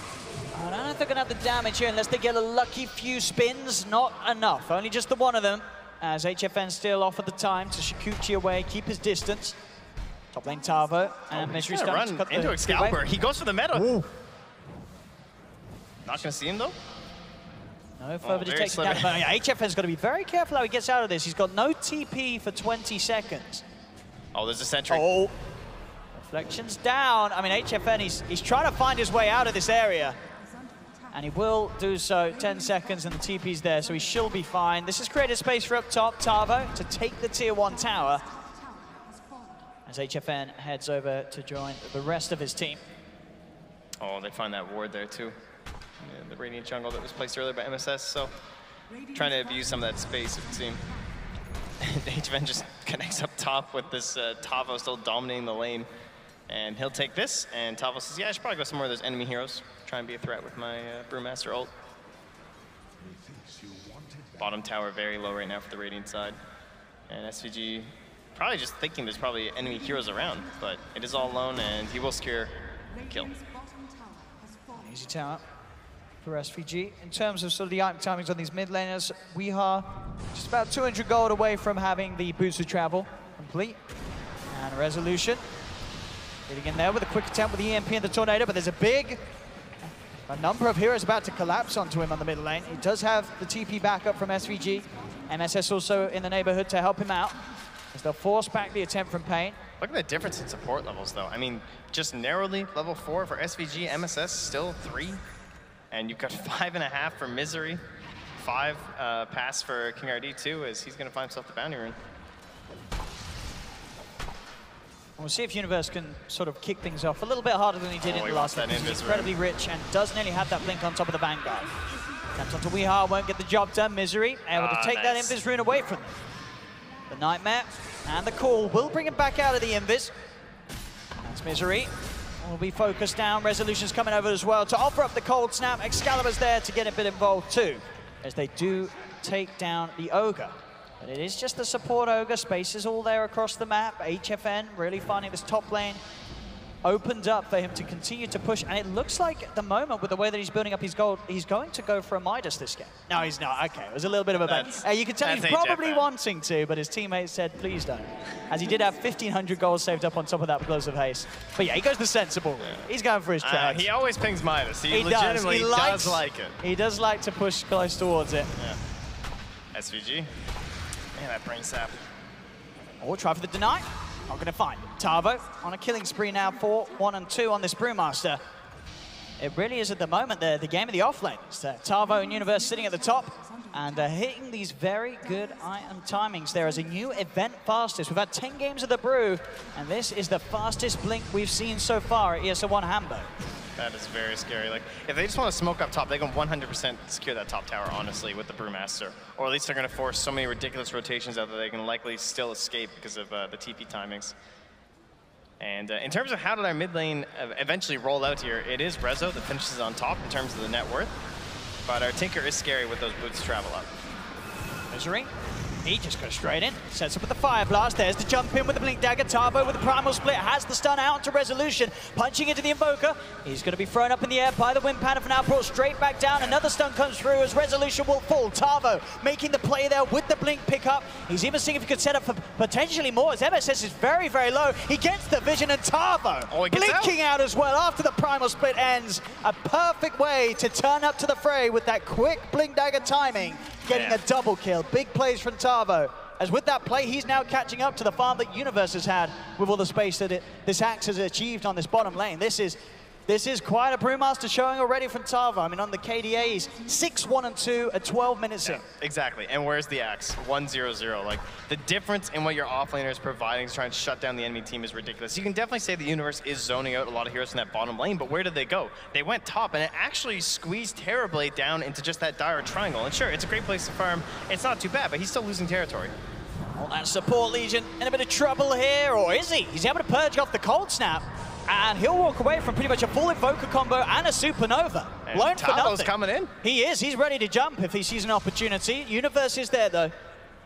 S7: I don't know if they're going to have the damage here unless they get a lucky few spins. Not enough. Only just the one of them. As HFN still off at the time to Shukuchi away, keep his distance. Top lane Tavo and oh, Misery
S8: He's gonna
S7: starting to
S8: run
S7: cut the
S8: into
S7: the
S8: Excalibur.
S7: way.
S8: He goes for the meta. Not gonna see him though.
S7: No oh, further
S8: Oh,
S7: detection.
S8: slippery.
S7: But yeah, HFN's got to be very careful how he gets out of this. He's got no TP for 20 seconds.
S8: Oh, there's a sentry.
S7: Oh. Down. I mean, HFN, he's, he's trying to find his way out of this area. And he will do so. 10 seconds and the TP's there, so he should be fine. This has created space for up top, Tavo, to take the tier one tower. As HFN heads over to join the rest of his team.
S8: Oh, they find that ward there too. Yeah, the Radiant Jungle that was placed earlier by MSS, so trying to abuse some of that space, it would. HFN just connects up top with this uh, Tavo still dominating the lane. And he'll take this, and Tavo says, yeah, I should probably go somewhere where there's enemy heroes. Try and be a threat with my uh, Brewmaster ult. Bottom tower very low right now for the Radiant side. And SVG probably just thinking there's probably enemy heroes around, but it is all alone, and he will secure the kill.
S7: Easy tower for SVG. In terms of sort of the item timings on these mid laners, we are just about 200 gold away from having the boots of travel complete. And resolution. Getting in there with a quick attempt with the EMP and the tornado, but there's a big a number of heroes about to collapse onto him on the middle lane. He does have the TP backup from SVG. MSS also in the neighborhood to help him out. As they'll force back the attempt from Pain.
S8: Look at the difference in support levels, though. I mean, just narrowly level four for SVG, MSS still three, and you've got five and a half for Misery, five uh, pass for King RD too, as he's going to find himself the bounty rune.
S7: We'll see if Universe can sort of kick things off a little bit harder than he did
S8: Oh,
S7: in the last game. He's incredibly rich and does nearly have that blink on top of the Vanguard. Comes onto Weehaw, won't get the job done. Misery able
S8: Ah,
S7: to take
S8: nice.
S7: that Invis rune away from them. The Nightmare and the Call will bring him back out of the Invis. That's Misery. We'll be focused down. Resolution's coming over as well to offer up the Cold Snap. Excalibur's there to get a bit involved too, as they do take down the Ogre. But it is just the support Ogre. Space is all there across the map. HFN really finding this top lane opened up for him to continue to push. And it looks like at the moment, with the way that he's building up his gold, he's going to go for a Midas this game. No, he's not. Okay, it was a little bit of a bet. Uh, you can tell he's probably
S8: HFN.
S7: wanting to, but his teammates said, please don't. As he did have 1,500 goals saved up on top of that of haste. But yeah, he goes the sensible. He's going for his
S8: Uh, he always pings Midas. He,
S7: He does. He likes,
S8: does like it.
S7: He does like to push close towards it.
S8: SVG. Yeah, that brain sap.
S7: Or try for the deny. Not going to find it. Tavo on a killing spree now, 4, 1 and 2 on this Brewmaster. It really is at the moment the, the game of the offlanes. Uh, Tavo and Universe sitting at the top and uh, hitting these very good item timings. There is a new event fastest. We've had 10 games of the Brew, and this is the fastest blink we've seen so far at ESL 1 Hambo.
S8: That is very scary. Like, if they just want to smoke up top, they can 100% secure that top tower, honestly, with the Brewmaster. Or at least they're going to force so many ridiculous rotations out that they can likely still escape because of uh, the TP timings. And uh, in terms of how did our mid lane eventually roll out here, it is Rezo that finishes on top in terms of the net worth. But our Tinker is scary with those boots travel up.
S7: Misery. He just goes straight in, sets up with the Fire Blast. There's the jump in with the Blink Dagger. Tavo with the Primal Split has the stun out to Resolution. Punching into the Invoker. He's going to be thrown up in the air by the Wind Panda for now, brought straight back down. Another stun comes through as Resolution will fall. Tavo making the play there with the Blink pickup. He's even seeing if he could set up for potentially more as MSS is very, very low. He gets the vision and Tavo
S8: Oh,
S7: blinking out. as well after the Primal Split ends. A perfect way to turn up to the fray with that quick Blink Dagger timing getting
S8: Yeah.
S7: a double kill. Big plays from As with that play, he's now catching up to the farm that Universe has had with all the space that it, this Axe has achieved on this bottom lane. This is this is quite a Brewmaster showing already from Tavo. I mean, on the KDA, he's 6-1 and 2 at 12 minutes in.
S8: Exactly. And where's the axe? 1-0-0. Like, the difference in what your offlaner is providing to try and shut down the enemy team is ridiculous. You can definitely say the universe is zoning out a lot of heroes in that bottom lane, but where did they go? They went top, and it actually squeezed Terrorblade down into just that dire triangle. And sure, it's a great place to farm. It's not too bad, but he's still losing territory.
S7: Well, that support Legion in a bit of trouble here, or is he? He's able to purge off the Cold Snap, and he'll walk away from pretty much a full Invoker combo and a Supernova.
S8: And
S7: Blown for nothing.
S8: coming in.
S7: He is. He's ready to jump if he sees an opportunity. Universe is there, though.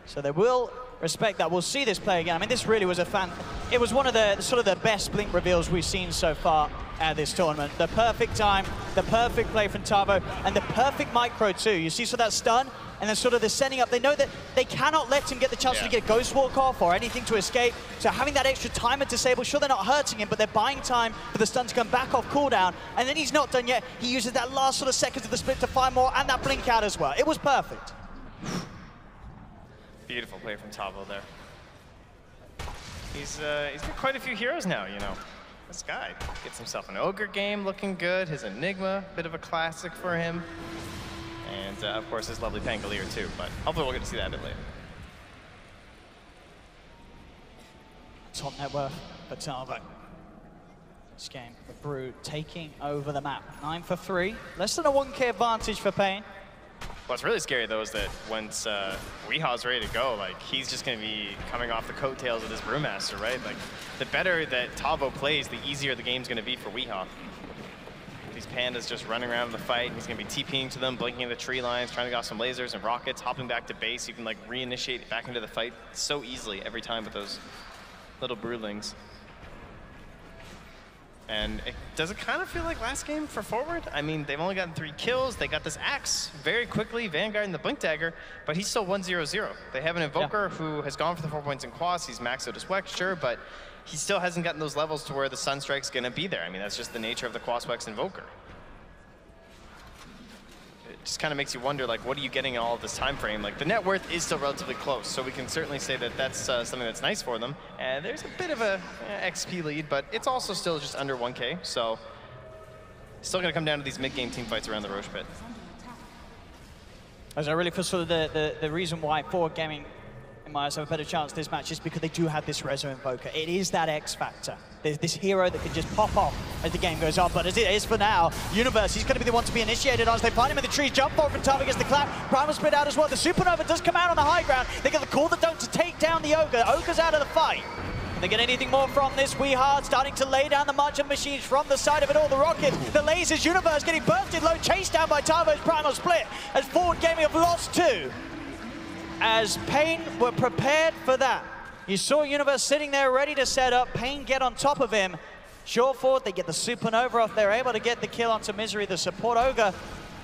S7: So they will respect that. We'll see this play again. I mean, this really was a fan. It was one of the sort of the best Blink reveals we've seen so far at this tournament. The perfect time, the perfect play from Tavo, and the perfect micro too. You see, so that stun, and then sort of the setting up. They know that they cannot let him get the chance
S8: Yeah.
S7: to get Ghost Walk off or anything to escape. So having that extra timer disabled, sure they're not hurting him, but they're buying time for the stun to come back off cooldown. And then he's not done yet. He uses that last sort of seconds of the split to find more and that blink out as well. It was perfect.
S8: Beautiful play from Tavo there. He's, uh, he's got quite a few heroes now, you know. This guy gets himself an Ogre game looking good. His Enigma, bit of a classic for him. And, uh, of course, his lovely Pangolier, too. But hopefully we'll get to see that a bit later.
S7: Top net worth for Tavo. This game, the Brew taking over the map. Nine for three. Less than a 1k advantage for paiN.
S8: What's really scary, though, is that once uh, Weehaw's ready to go, like, he's just going to be coming off the coattails of this Brewmaster, right? Like, the better that Tavo plays, the easier the game's going to be for Weehaw. These pandas just running around in the fight. He's going to be TPing to them, blinking the tree lines, trying to get off some lasers and rockets, hopping back to base. You can, like, reinitiate back into the fight so easily every time with those little Brewlings. And it, does it kind of feel like last game for Forward? I mean, they've only gotten three kills. They got this axe very quickly, Vanguard and the Blink Dagger, but he's still 1-0-0. They have an Invoker who has gone for the four points in Quas. He's maxed out his Wex, sure, but he still hasn't gotten those levels to where the Sunstrike's going to be there. I mean, that's just the nature of the Quas Wex Invoker. It just kind of makes you wonder, like, what are you getting in all of this time frame? Like, the net worth is still relatively close, so we can certainly say that that's uh, something that's nice for them. And there's a bit of a uh, XP lead, but it's also still just under 1K, so still going to come down to these mid-game team fights around the Rosh pit.
S7: As I really sort of the, the, the reason why Forward Gaming in my have a better chance this match is because they do have this Rezo Invoker. It is that X factor. There's this hero that can just pop off as the game goes on, but as it is for now, Universe, he's going to be the one to be initiated on as they find him in the trees, jump forward from Tavo gets the clap, Primal split out as well. The Supernova does come out on the high ground. They get the call the don't to take down the Ogre. Ogre's out of the fight. Can they get anything more from this? We hard starting to lay down the marching machines from the side of it all. The rocket, the lasers, universe getting bursted low, chased down by Tavo's primal split as forward gaming have lost two. As paiN were prepared for that. You saw Universe sitting there ready to set up. paiN get on top of him. Short forward, they get the supernova off. They're able to get the kill onto Misery, the support ogre.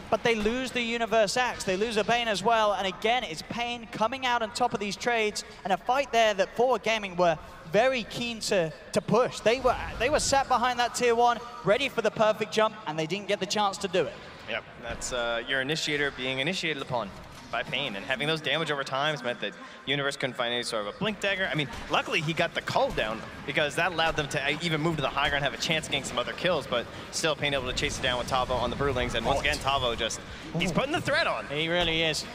S7: But they lose the Universe Axe. They lose a Bane as well. And again, it's paiN coming out on top of these trades. And a fight there that Forward Gaming were very keen to, to push. They were, they were sat behind that tier one, ready for the perfect jump, and they didn't get the chance to do it.
S8: Yep, that's uh, your initiator being initiated upon. By paiN, and having those damage over times meant that Universe couldn't find any sort of a Blink Dagger. I mean, luckily he got the cull down because that allowed them to even move to the high ground, have a chance against some other kills, but still paiN able to chase it down with Tavo on the Brewlings, and once oh, again, Tavo just, he's putting the threat on.
S7: He really is.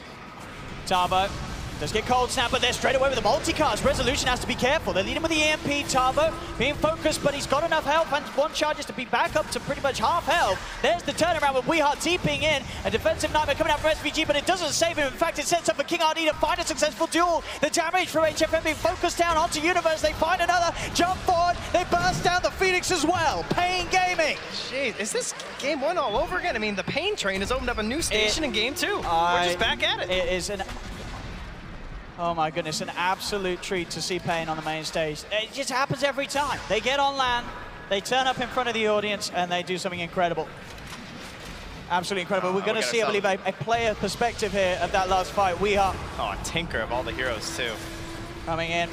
S7: Tavo does get cold snap, but they're straight away with the multicast. Resolution has to be careful. They're leading with the EMP. Tavo being focused, but he's got enough health and one charges to be back up to pretty much half health. There's the turnaround with Weehart TPing in. A defensive nightmare coming out from SVG, but it doesn't save him. In fact, it sets up for King RD to find a successful duel. The damage from HFN being focused down onto Universe. They find another jump forward. They burst down the Phoenix as well. paiN Gaming.
S8: Jeez, is this game one all over again? I mean, the Pain train has opened up a new station
S7: It-
S8: in game two. We're just back at it.
S7: It is an Oh my goodness, an absolute treat to see paiN on the main stage. It just happens every time. They get on land, they turn up in front of the audience, and they do something incredible. Absolutely incredible. We're
S8: Oh,
S7: going to see, I believe, a, a player perspective here of that last fight. We are
S8: Oh, Tinker of all the heroes, too.
S7: coming in,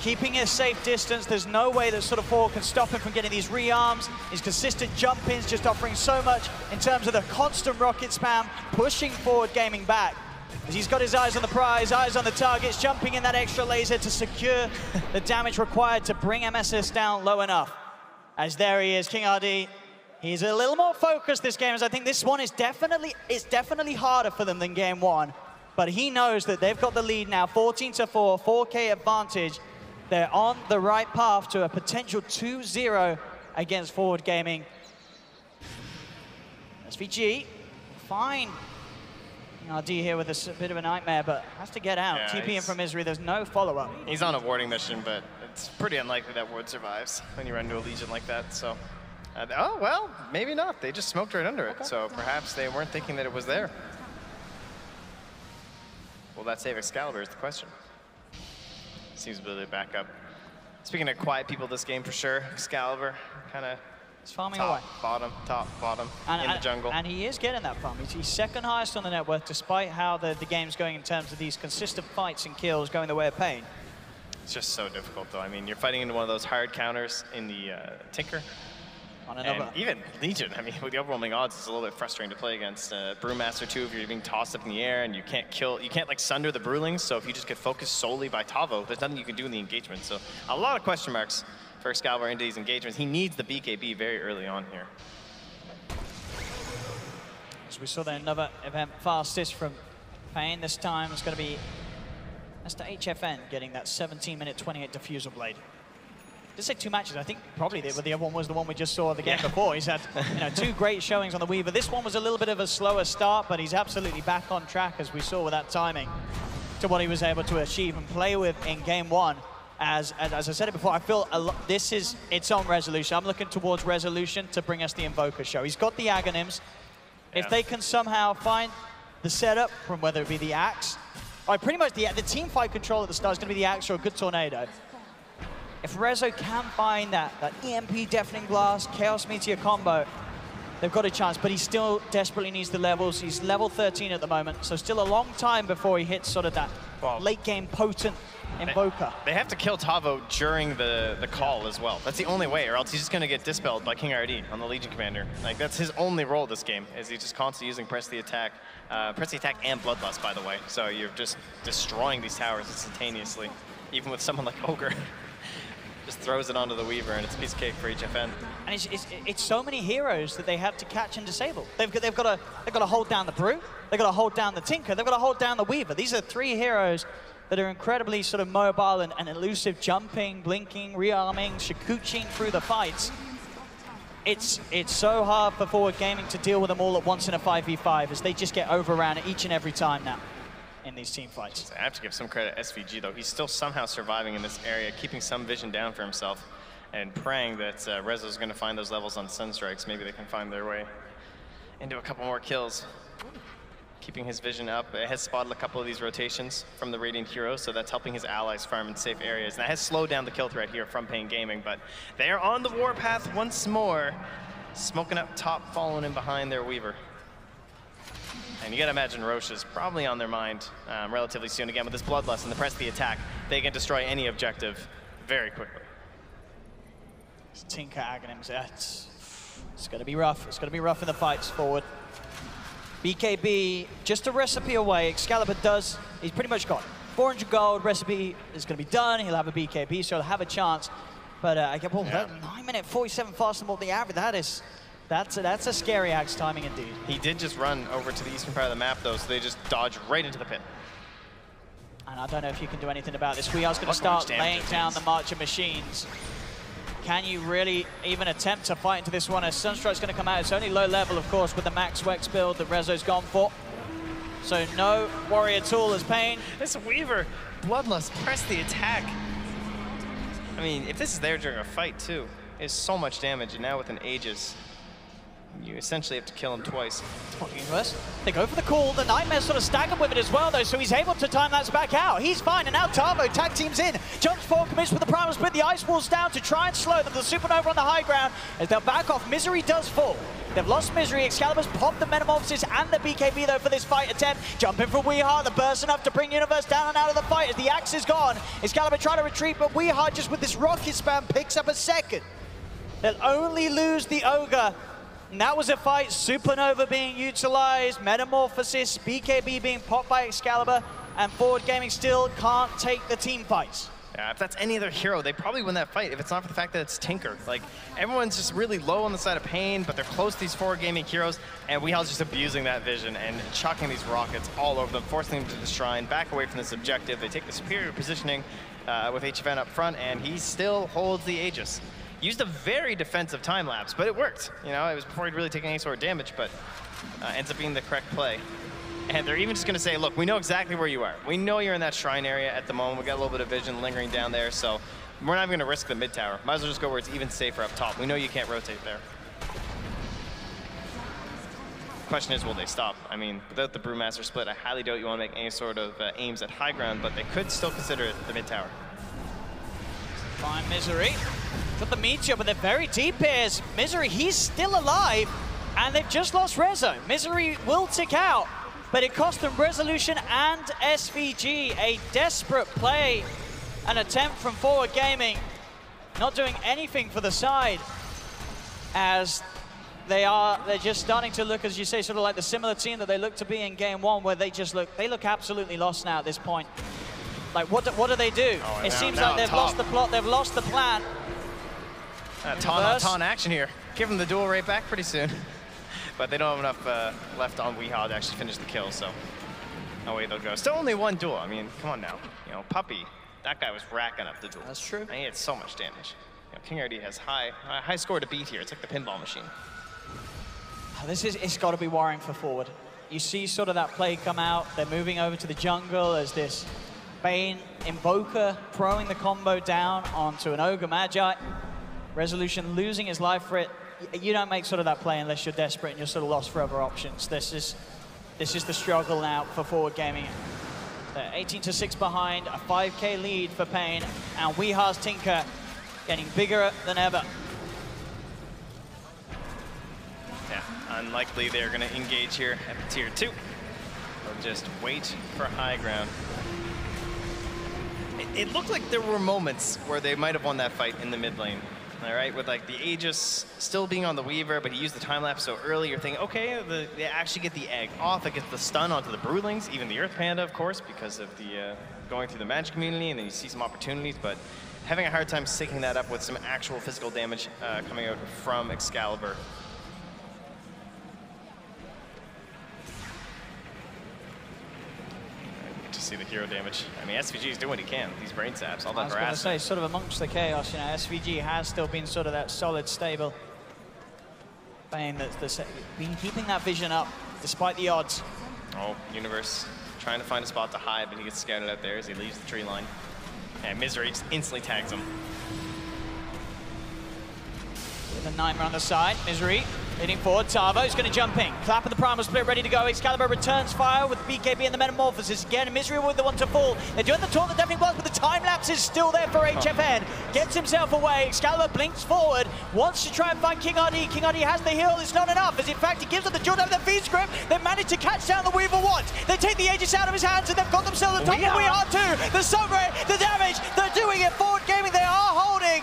S7: keeping a safe distance. There's no way that sort of four can stop him from getting these rearms. His consistent jump ins just offering so much in terms of the constant rocket spam, pushing forward gaming back. As he's got his eyes on the prize, eyes on the targets, jumping in that extra laser to secure the damage required to bring MSS down low enough. As there he is, King RD. He's a little more focused this game, as I think this one is definitely it's definitely harder for them than game one. But he knows that they've got the lead now, 14 to 4, 4K advantage. They're on the right path to a potential 2-0 against Forward Gaming. SVG, fine. RD here with a bit of a nightmare, but has to get out.
S8: Yeah,
S7: TP in from Misery, there's no follow-up.
S8: He's on a warding mission, but it's pretty unlikely that ward survives when you run into a Legion like that, so. Uh, oh, well, maybe not. They just smoked right under it, so perhaps they weren't thinking that it was there. Will that save Excalibur is the question. Seems to be able to back up. Speaking of quiet people this game for sure, Excalibur kind of
S7: He's farming
S8: top,
S7: away.
S8: bottom, top, bottom
S7: And,
S8: in the jungle.
S7: And he is getting that farm. He's, he's second highest on the net worth, despite how the, the game's going in terms of these consistent fights and kills going the way of paiN.
S8: It's just so difficult though. I mean, you're fighting into one of those hard counters in the uh, Tinker.
S7: On
S8: And
S7: another.
S8: even Legion, I mean, with the overwhelming odds, it's a little bit frustrating to play against. Uh, Brewmaster too, if you're being tossed up in the air and you can't kill, you can't like sunder the Brewlings. So if you just get focused solely by Tavo, there's nothing you can do in the engagement. So a lot of question marks for Excalibur into these engagements. He needs the BKB very early on here.
S7: As we saw there, another event fastest from paiN. This time it's going to be the HFN getting that 17-minute 28 diffusal blade. Just say two matches. I think probably the, the other one was the one we just saw the game
S8: Yeah.
S7: before. He's had you know two great showings on the Weaver. This one was a little bit of a slower start, but he's absolutely back on track as we saw with that timing to what he was able to achieve and play with in game one. As, as, as I said it before, I feel a lot, this is its own resolution. I'm looking towards resolution to bring us the Invoker show. He's got the Aghanim's. If they can somehow find the setup from whether it be the axe, or pretty much the, the team fight control at the start is going to be the axe or a good tornado. If Rezo can find that, that EMP Deafening Blast, Chaos Meteor combo, they've got a chance, but he still desperately needs the levels. He's level 13 at the moment, so still a long time before he hits sort of that
S8: Well-
S7: late game potent Invoker.
S8: They have to kill Tavo during the, the call as well. That's the only way, or else he's just going to get dispelled by King RD on the Legion Commander. Like, that's his only role this game, is he's just constantly using Press the Attack. Uh, press the Attack and Bloodlust, by the way. So you're just destroying these towers instantaneously. Even with someone like Ogre. just throws it onto the Weaver, and it's a piece of cake for HFN.
S7: And it's, it's, it's so many heroes that they have to catch and disable. They've got, they've got to they've got to hold down the Brew, they've got to hold down the Tinker, they've got to hold down the Weaver. These are three heroes that are incredibly sort of mobile and, and elusive, jumping, blinking, rearming, shakuching through the fights. It's it's so hard for Forward Gaming to deal with them all at once in a 5v5 as they just get overran each and every time now in these team fights.
S8: I have to give some credit to SVG, though. He's still somehow surviving in this area, keeping some vision down for himself, and praying that uh, Rezo's going to find those levels on Sunstrikes. Maybe they can find their way into a couple more kills. Keeping his vision up. It has spotted a couple of these rotations from the Radiant Heroes, so that's helping his allies farm in safe areas. And that has slowed down the kill threat here from paiN Gaming, but they are on the warpath once more. Smoking up top, following in behind their Weaver. And you gotta imagine Rosh is probably on their mind um, relatively soon. Again, with this Bloodlust and the press the attack, they can destroy any objective very quickly.
S7: Tinker Aghanim's, it's, it's going to be rough. It's going to be rough in the fights forward. BKB, just a recipe away. Excalibur does, he's pretty much got 400 gold, recipe is going to be done. He'll have a BKB, so he'll have a chance. But uh, I get, well,
S8: Yeah.
S7: that 9 minute 47 faster than the average, that is, that's a, that's a scary axe timing indeed.
S8: He did just run over to the eastern part of the map, though, so they just dodge right into the pit.
S7: And I don't know if you can do anything about this. We are going to
S8: Look how much
S7: start laying down the March of Machines. Can you really even attempt to fight into this one as Sunstrike's going to come out? It's only low level, of course, with the Max Wex build that Rezo's gone for. So no worry at all as paiN.
S8: This Weaver, Bloodlust, press the attack. I mean, if this is there during a fight, too, it's so much damage, and now with an Aegis, you essentially have to kill him twice.
S7: Universe. They go for the call. The Nightmares sort of staggered with it as well, though, so he's able to time that back out. He's fine, and now Tavo tag teams in. Jumps forward, commits with the primal split. The ice wall's down to try and slow them. The Supernova on the high ground as they'll back off. Misery does fall. They've lost Misery. Excalibur's popped the Metamorphosis and the BKB, though, for this fight attempt. Jumping for Weehart. The burst enough to bring Universe down and out of the fight as the axe is gone. Excalibur trying to retreat, but Weehart just with this rocket spam picks up a second. They'll only lose the Ogre. And that was a fight, Supernova being utilized, Metamorphosis, BKB being popped by Excalibur, and Forward Gaming still can't take the team fights.
S8: Yeah, if that's any other hero, they probably win that fight if it's not for the fact that it's Tinker. Like, everyone's just really low on the side of paiN, but they're close to these four gaming heroes, and Weehal's just abusing that vision and chucking these rockets all over them, forcing them to the shrine, back away from this objective. They take the superior positioning uh, with HFN up front, and he still holds the Aegis. Used a very defensive time lapse, but it worked. You know, it was before he'd really taken any sort of damage, but uh, ends up being the correct play. And they're even just going to say, look, we know exactly where you are. We know you're in that shrine area at the moment. We got a little bit of vision lingering down there, so we're not even going to risk the mid tower. Might as well just go where it's even safer up top. We know you can't rotate there. Question is, will they stop? I mean, without the Brewmaster split, I highly doubt you want to make any sort of uh, aims at high ground, but they could still consider it the mid tower.
S7: Fine, Misery. Got the Meteor, but they're very deep here. Misery, he's still alive, and they've just lost Rezo. Misery will tick out, but it cost them Resolution and SVG. A desperate play, an attempt from Forward Gaming, not doing anything for the side, as they are, they're just starting to look, as you say, sort of like the similar team that they looked to be in game one, where they just look, they look absolutely lost now at this point. Like, what do, what do they do?
S8: Oh,
S7: it
S8: now-
S7: seems
S8: now
S7: like they've
S8: top.
S7: lost the plot, they've lost the plan.
S8: Uh, ton on ton action here. Give them the duel right back pretty soon. but they don't have enough uh, left on Weehaw to actually finish the kill, so no way they'll go. Still only one duel. I mean, come on now. You know, Puppey, that guy was racking up the duel.
S7: That's true.
S8: And he had so much damage. You know, King RD has high, high high score to beat here. It's like the pinball machine.
S7: This is, it's got to be worrying for forward. You see sort of that play come out. They're moving over to the jungle as this Bane Invoker throwing the combo down onto an Ogre Magi. Resolution losing his life for it. You don't make sort of that play unless you're desperate and you're sort of lost for other options. This is, this is the struggle now for forward gaming. They're 18 to 6 behind, a 5k lead for paiN, and Weehar's Tinker getting bigger than ever.
S8: Yeah, unlikely they're going to engage here at tier two. They'll just wait for high ground. It, looked like there were moments where they might have won that fight in the mid lane. All right, with like the Aegis still being on the Weaver, but he used the time lapse so early. You're thinking, okay, the, they actually get the egg off. It gets the stun onto the Brewlings, even the Earth Panda, of course, because of the uh, going through the magic community, and then you see some opportunities. But having a hard time syncing that up with some actual physical damage uh, coming out from Excalibur. See the hero damage. I mean, SVG is doing what he can. These brain saps, all
S7: I
S8: that
S7: was going to
S8: harassment.
S7: say, sort of amongst the chaos, you know, SVG has still been sort of that solid, stable. Bane that's been keeping that vision up despite the odds.
S8: Oh, Universe trying to find a spot to hide, but he gets scouted out there as he leaves the tree line. And Misery just instantly tags him.
S7: With a Nightmare on the side, Misery leading forward. Tavo is going to jump in. Clap of the primal split ready to go. Excalibur returns fire with BKB and the Metamorphosis again. Misery with the one to fall. They're doing the taunt that definitely was, but the time lapse is still there for HFN. Gets himself away. Excalibur blinks forward. Wants to try and find King RD. King RD has the heal. It's not enough, as in fact he gives up the Jordan the V script. They manage to catch down the Weaver once. They take the Aegis out of his hands and they've got themselves the top
S8: We
S7: of We
S8: are-
S7: Are too. The Sunray, the damage. They're doing it. Forward gaming. They are holding.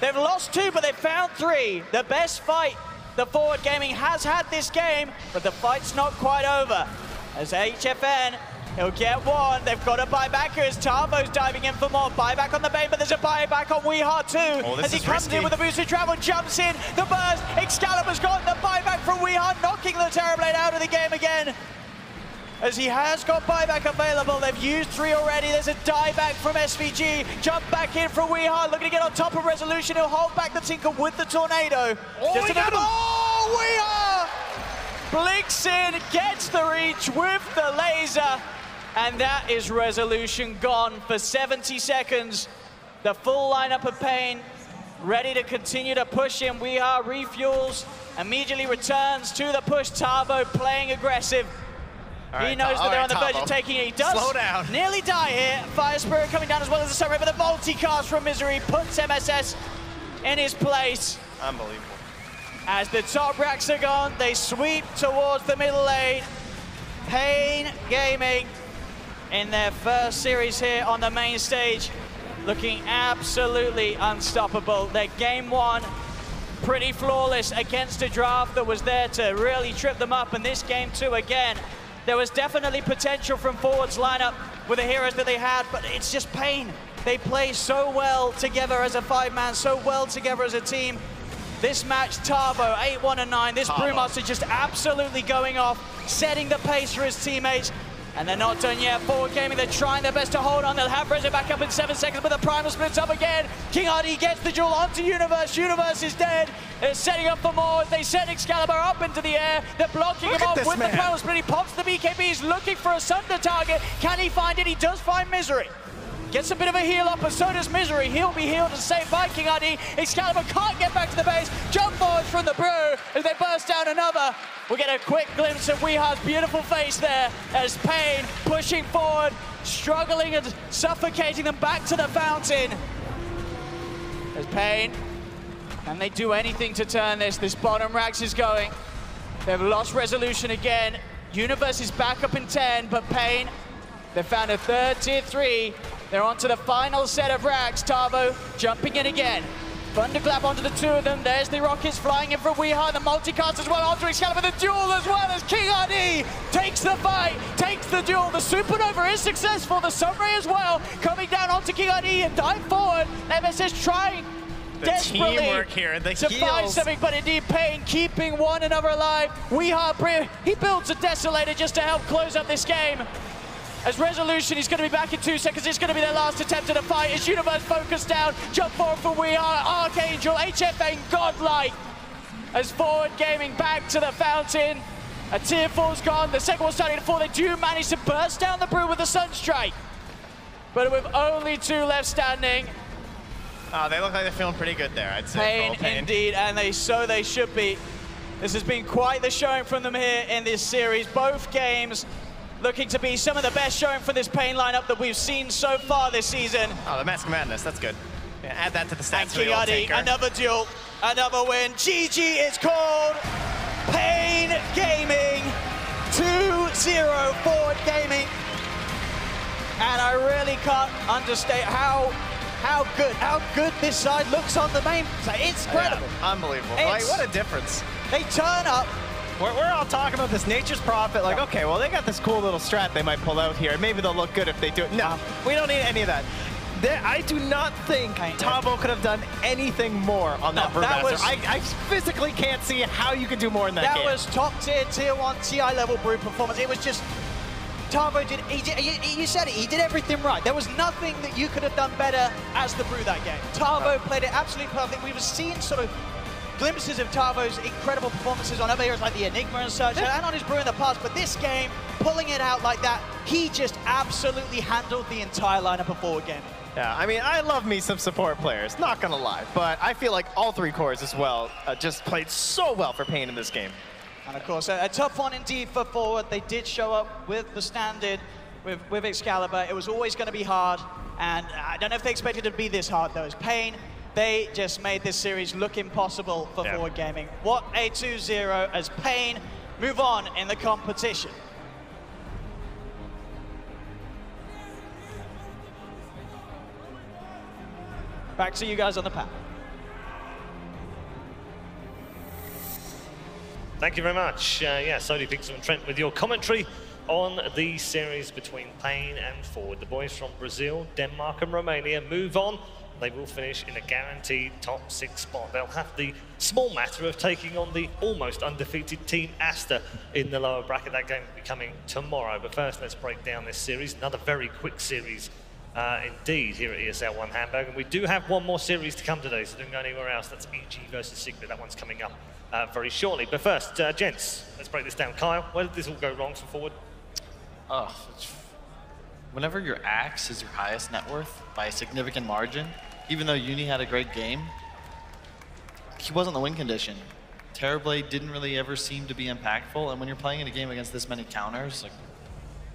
S7: They've lost two, but they've found three. The best fight The Forward Gaming has had this game, but the fight's not quite over. As HFN, he'll get one. They've got a buyback here as Tavo's diving in for more. Buyback on the Bane, but there's a buyback on Weehart too.
S8: Oh,
S7: as he comes
S8: risky.
S7: in with a boosted travel, jumps in, the burst, Excalibur's got the buyback from Weehart, knocking the Terrorblade out of the game again. As he has got buyback available, they've used three already. There's a dieback from SVG. Jump back in from Weehart, looking to get on top of Resolution. He'll hold back the Tinker with the Tornado.
S8: Oh,
S7: Just another-. Oh, Weehart! Blinks in, gets the reach with the laser. And that is Resolution gone for 70 seconds. The full lineup of Pain ready to continue to push him. Weehart refuels, immediately returns to the push. Tavo playing aggressive.
S8: All
S7: he knows that they're
S8: right,
S7: on the verge
S8: Tavo.
S7: of taking it. He does
S8: Slow down.
S7: nearly die here. Fire Spirit coming down as well as the Sunray, but the multicast from Misery puts MSS in his place.
S8: Unbelievable.
S7: As the top racks are gone, they sweep towards the middle lane. paiN Gaming in their first series here on the main stage, looking absolutely unstoppable. Their game one, pretty flawless against a draft that was there to really trip them up. And this game two, again, there was definitely potential from Forward's lineup with the heroes that they had, but it's just pain. They play so well together as a five-man, so well together as a team. This match, Tavo, 8-1 and 9. This
S8: Tavo.
S7: Brewmaster just absolutely going off, setting the pace for his teammates. And they're not done yet. Forward Gaming, they're trying their best to hold on. They'll have Rezo back up in seven seconds, but the Primal splits up again. King RD gets the duel onto Universe. Universe is dead. They're setting up for more as they send Excalibur up into the air. They're blocking
S8: Look
S7: him off with the
S8: man.
S7: Primal split. He pops the BKB. He's looking for a Sunder target. Can he find it? He does find Misery. Gets a bit of a heal up, but so does Misery. He'll be healed and saved by King RD. Excalibur can't get back to the base. Jump forward from the brew as they burst down another. We'll get a quick glimpse of Weehar's beautiful face there as paiN pushing forward, struggling and suffocating them back to the fountain. As paiN, can they do anything to turn this? This bottom racks is going. They've lost resolution again. Universe is back up in 10, but paiN, they found a third tier three. They're on to the final set of racks. Tavo jumping in again. Thunderclap onto the two of them. There's the Rockets flying in from Weehart. The multicast as well onto Excalibur. The duel as well as King RD takes the fight, takes the duel. The Supernova is successful. The Sunray as well coming down onto King RD and dive forward. MSS trying
S8: The
S7: desperately
S8: teamwork here, the
S7: to find something, but indeed paiN keeping one another alive. Weehart, Bri- he builds a Desolator just to help close up this game. As Resolution, he's going to be back in two seconds. It's going to be their last attempt at a fight. As Universe focused down, jump forward for We Are, Archangel, HFN, Godlike. As Forward Gaming back to the fountain. A tier four's gone. The second one's starting to fall. They do manage to burst down the brew with a Sunstrike. But with only two left standing,
S8: Oh, they look like they're feeling pretty good there, I'd say.
S7: paiN,
S8: paiN.
S7: indeed, and they so they should be. This has been quite the showing from them here in this series. Both games looking to be some of the best showing for this paiN lineup that we've seen so far this season.
S8: Oh, the Mask Madness, that's good. Yeah, add that to the
S7: And
S8: stats old
S7: Kiadi, another duel, another win. GG is called paiN Gaming 2-0 Forward Gaming. And I really can't understate how how good, how good this side looks on the main. It's incredible.
S8: Yeah, unbelievable. Like, what a difference.
S7: They turn up,
S8: We're, we're all talking about this Nature's Prophet, like, okay, well, they got this cool little strat they might pull out here. Maybe they'll look good if they do it. No, we don't need any of that. There, I do not think
S7: of.
S8: Tavo could have done anything more on that
S7: No, that
S8: Brewmaster.
S7: was-
S8: I, I physically can't see how you can do more in that,
S7: that
S8: game.
S7: was top tier, tier one, TI level brew performance. It was just Tavo did, he did. You, you said it. He did everything right. There was nothing that you could have done better as the brew that game. Tavo played it absolutely perfect. We were seeing sort of glimpses of Tavo's incredible performances on other heroes like the Enigma and such, and on his brew in the past. But this game, pulling it out like that, he just absolutely handled the entire lineup of forward game.
S8: Yeah, I mean, I love me some support players, not gonna lie, but I feel like all three cores as well uh, just played so well for paiN in this game.
S7: And of course, a, a tough one indeed for forward. They did show up with the standard, with, with Excalibur. It was always going to be hard, and I don't know if they expected it to be this hard, though. As paiN, they just made this series look impossible for
S8: Yeah.
S7: forward gaming. What a 2-0 as paiN move on in the competition. Back to you guys on the panel.
S3: Thank you very much. Uh, yeah, Sody Pixel and Trent with your commentary on the series between paiN and Forward. The boys from Brazil, Denmark, and Romania move on. They will finish in a guaranteed top six spot. They'll have the small matter of taking on the almost undefeated Team Aster in the lower bracket. That game will be coming tomorrow. But first, let's break down this series. Another very quick series uh, indeed here at ESL One Hamburg. And we do have one more series to come today, so don't go anywhere else. That's EG versus Sigma. That one's coming up uh, very shortly. But first, uh, gents, let's break this down. Kyle, where did this all go wrong for forward?
S5: Oh, whenever your axe is your highest net worth by a significant margin, even though Uni had a great game, he wasn't the win condition. Terrorblade didn't really ever seem to be impactful, and when you're playing in a game against this many counters, like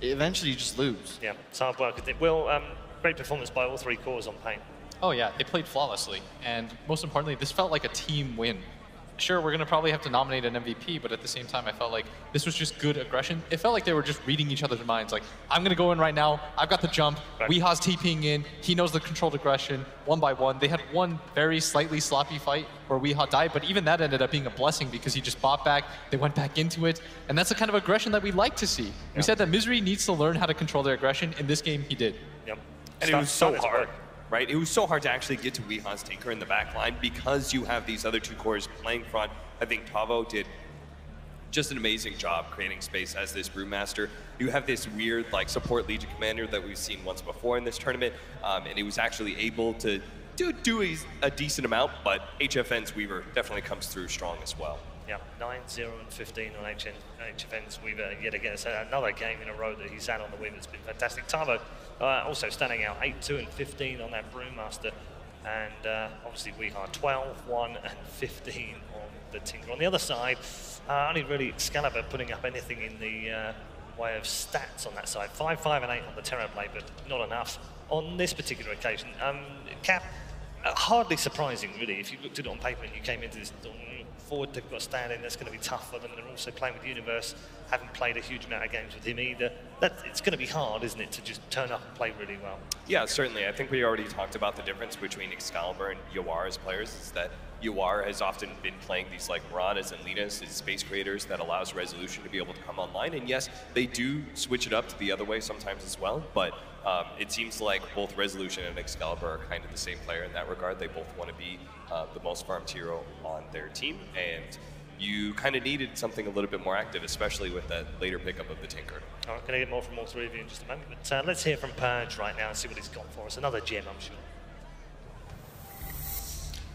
S5: eventually you just lose.
S3: Yeah, it's hard work. isn't it? Will, um, great performance by all three cores on Paint.
S6: Oh yeah, they played flawlessly, and most importantly, this felt like a team win. Sure, we're gonna probably have to nominate an MVP, but at the same time, I felt like this was just good aggression. It felt like they were just reading each other's minds. Like, I'm gonna go in right now. I've got the jump.
S3: Right.
S6: Weeha's TPing in. He knows the controlled aggression. One by one, they had one very slightly sloppy fight where Weeha died, but even that ended up being a blessing because he just bought back. They went back into it, and that's the kind of aggression that we like to see. We said that Misery needs to learn how to control their aggression. In this game, he did.
S3: Yep.
S4: And it
S3: Start-
S4: was so
S3: started to
S4: hard,
S3: work.
S4: Right? It was so hard to actually get to Weeha's Tinker in the back line because you have these other two cores playing front. I think Tavo did just an amazing job creating space as this Brewmaster. You have this weird like support Legion commander that we've seen once before in this tournament, um, and he was actually able to do, do a, a decent amount, but HFN's Weaver definitely comes through strong as well.
S3: Yeah, 9, 0, and 15 on HN, HFN's Weaver yet again. So another game in a row that he's had on the Weaver. It's been fantastic. Tavo uh, also standing out 8, 2, and 15 on that Brewmaster. And uh, obviously we are 12, 1, and 15 on the Tinker. On the other side, uh, only really Excalibur putting up anything in the uh, way of stats on that side. 5, 5, and 8 on the Terrorblade, but not enough on this particular occasion. Um, Cap, uh, hardly surprising, really, if you looked at it on paper and you came into this forward, they've got to stand that's going to be tough for them. They're also playing with Universe, haven't played a huge amount of games with him either. That, it's going to be hard, isn't it, to just turn up and play really well.
S4: Yeah, certainly. I think we already talked about the difference between Excalibur and Yawar as players is that Yawar has often been playing these like Miranas and Linas as space creators that allows Resolution to be able to come online. And yes, they do switch it up to the other way sometimes as well, but um, it seems like both Resolution and Excalibur are kind of the same player in that regard. They both want to be uh, the most farmed hero on their team, and you kind of needed something a little bit more active, especially with that later pickup of the Tinker.
S3: All right, going to get more from all three of you in just a moment. But uh, let's hear from Purge right now and see what he's got for us. Another gem, I'm sure.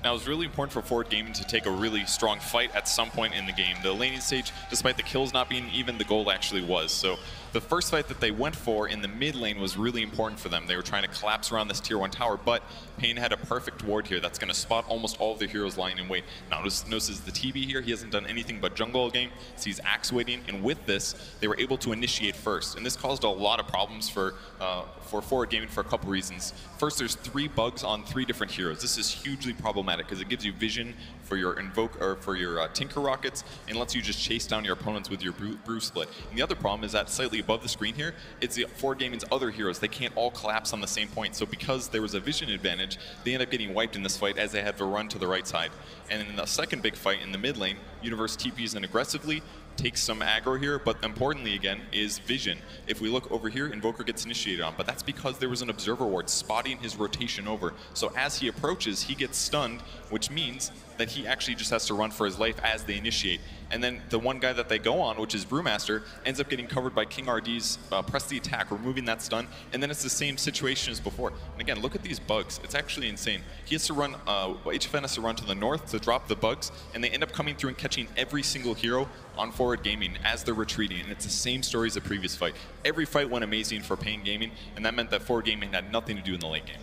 S9: Now, it was really important for Forward Gaming to take a really strong fight at some point in the game. The laning stage, despite the kills not being even, the goal actually was. So the first fight that they went for in the mid lane was really important for them. They were trying to collapse around this tier 1 tower, but paiN had a perfect ward here that's going to spot almost all of their heroes lying in wait. Now, notice, notices the TB here. He hasn't done anything but jungle all game. Sees Axe waiting, and with this, they were able to initiate first. And this caused a lot of problems for, uh, for Forward Gaming for a couple reasons. First, there's three bugs on three different heroes. This is hugely problematic because it gives you vision for your invoke or for your uh, Tinker rockets and lets you just chase down your opponents with your brew, split. And the other problem is that slightly above the screen here, it's the Forward Gaming's other heroes. They can't all collapse on the same point. So because there was a vision advantage, they end up getting wiped in this fight as they had to run to the right side. And in the second big fight in the mid lane, Universe TPs in aggressively, takes some aggro here, but importantly again is vision. If we look over here, Invoker gets initiated on, but that's because there was an Observer Ward spotting his rotation over. So as he approaches, he gets stunned, which means that he actually just has to run for his life as they initiate. And then the one guy that they go on, which is Brewmaster, ends up getting covered by King RD's uh, press the attack, removing that stun, and then it's the same situation as before. And again, look at these bugs. It's actually insane. He has to run, uh, HFN has to run to the north to drop the bugs, and they end up coming through and catching every single hero on Forward Gaming as they're retreating, and it's the same story as the previous fight. Every fight went amazing for paiN Gaming, and that meant that Forward Gaming had nothing to do in the late game.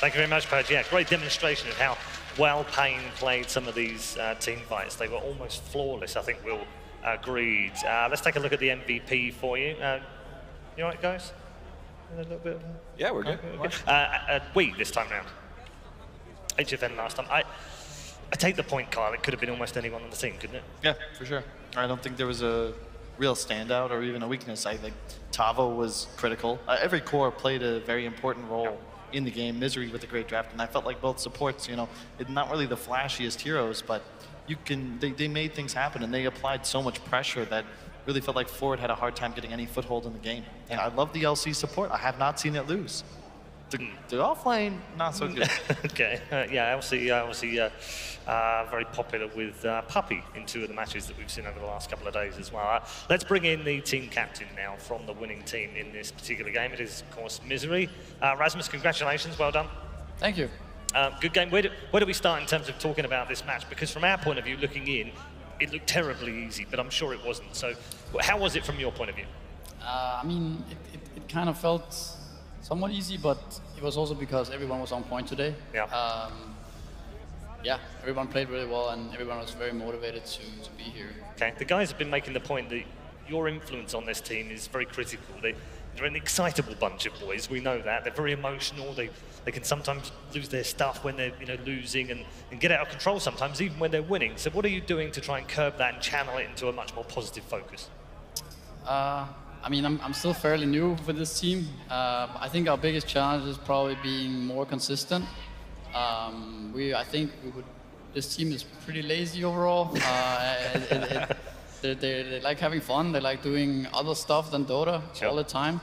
S3: Thank you very much, Purge. Yeah, great demonstration of how well paiN played some of these uh, team fights. They were almost flawless, I think we'll agreed. Uh, let's take a look at the MVP for you. Uh, you all right, guys? A little bit of a-
S4: Yeah, we're good.
S3: Okay. Uh, uh, we this time round. HFN last time. I, I take the point, Kyle. It could have been almost anyone on the team, couldn't it?
S5: Yeah, for sure. I don't think there was a real standout or even a weakness. I think Tavo was critical. Uh, every core played a very important role in the game. Misery with a great draft, and I felt like both supports, you know, not really the flashiest heroes, but you can they, they made things happen and they applied so much pressure that really felt like Ford had a hard time getting any foothold in the game. And I love the LC support. I have not seen it lose. The, the offlane, not so good.
S3: okay, uh, yeah, obviously, uh, obviously, uh, uh, very popular with uh, Puppey in two of the matches that we've seen over the last couple of days as well. Uh, let's bring in the team captain now from the winning team in this particular game. It is, of course, Misery. Uh, Rasmus, congratulations, well done.
S10: Thank you.
S3: Uh, good game. Where do, where do we start in terms of talking about this match? Because from our point of view, looking in, it looked terribly easy, but I'm sure it wasn't. So, how was it from your point of view?
S10: Uh, I mean, it, it, it kind of felt somewhat easy, but it was also because everyone was on point today.
S3: Yeah.
S10: Um, yeah, everyone played really well, and everyone was very motivated to, to be here.
S3: Okay, the guys have been making the point that your influence on this team is very critical. They, they're an excitable bunch of boys. We know that. They're very emotional. They, they can sometimes lose their stuff when they're you know losing and, and get out of control sometimes, even when they're winning. So what are you doing to try and curb that and channel it into a much more positive focus?
S10: Uh, I mean, I'm, I'm still fairly new with this team. Uh, I think our biggest challenge is probably being more consistent. Um, we, I think we would, this team is pretty lazy overall. Uh, it, it, it, they, they, they like having fun. They like doing other stuff than Dota
S3: Sure.
S10: all the time.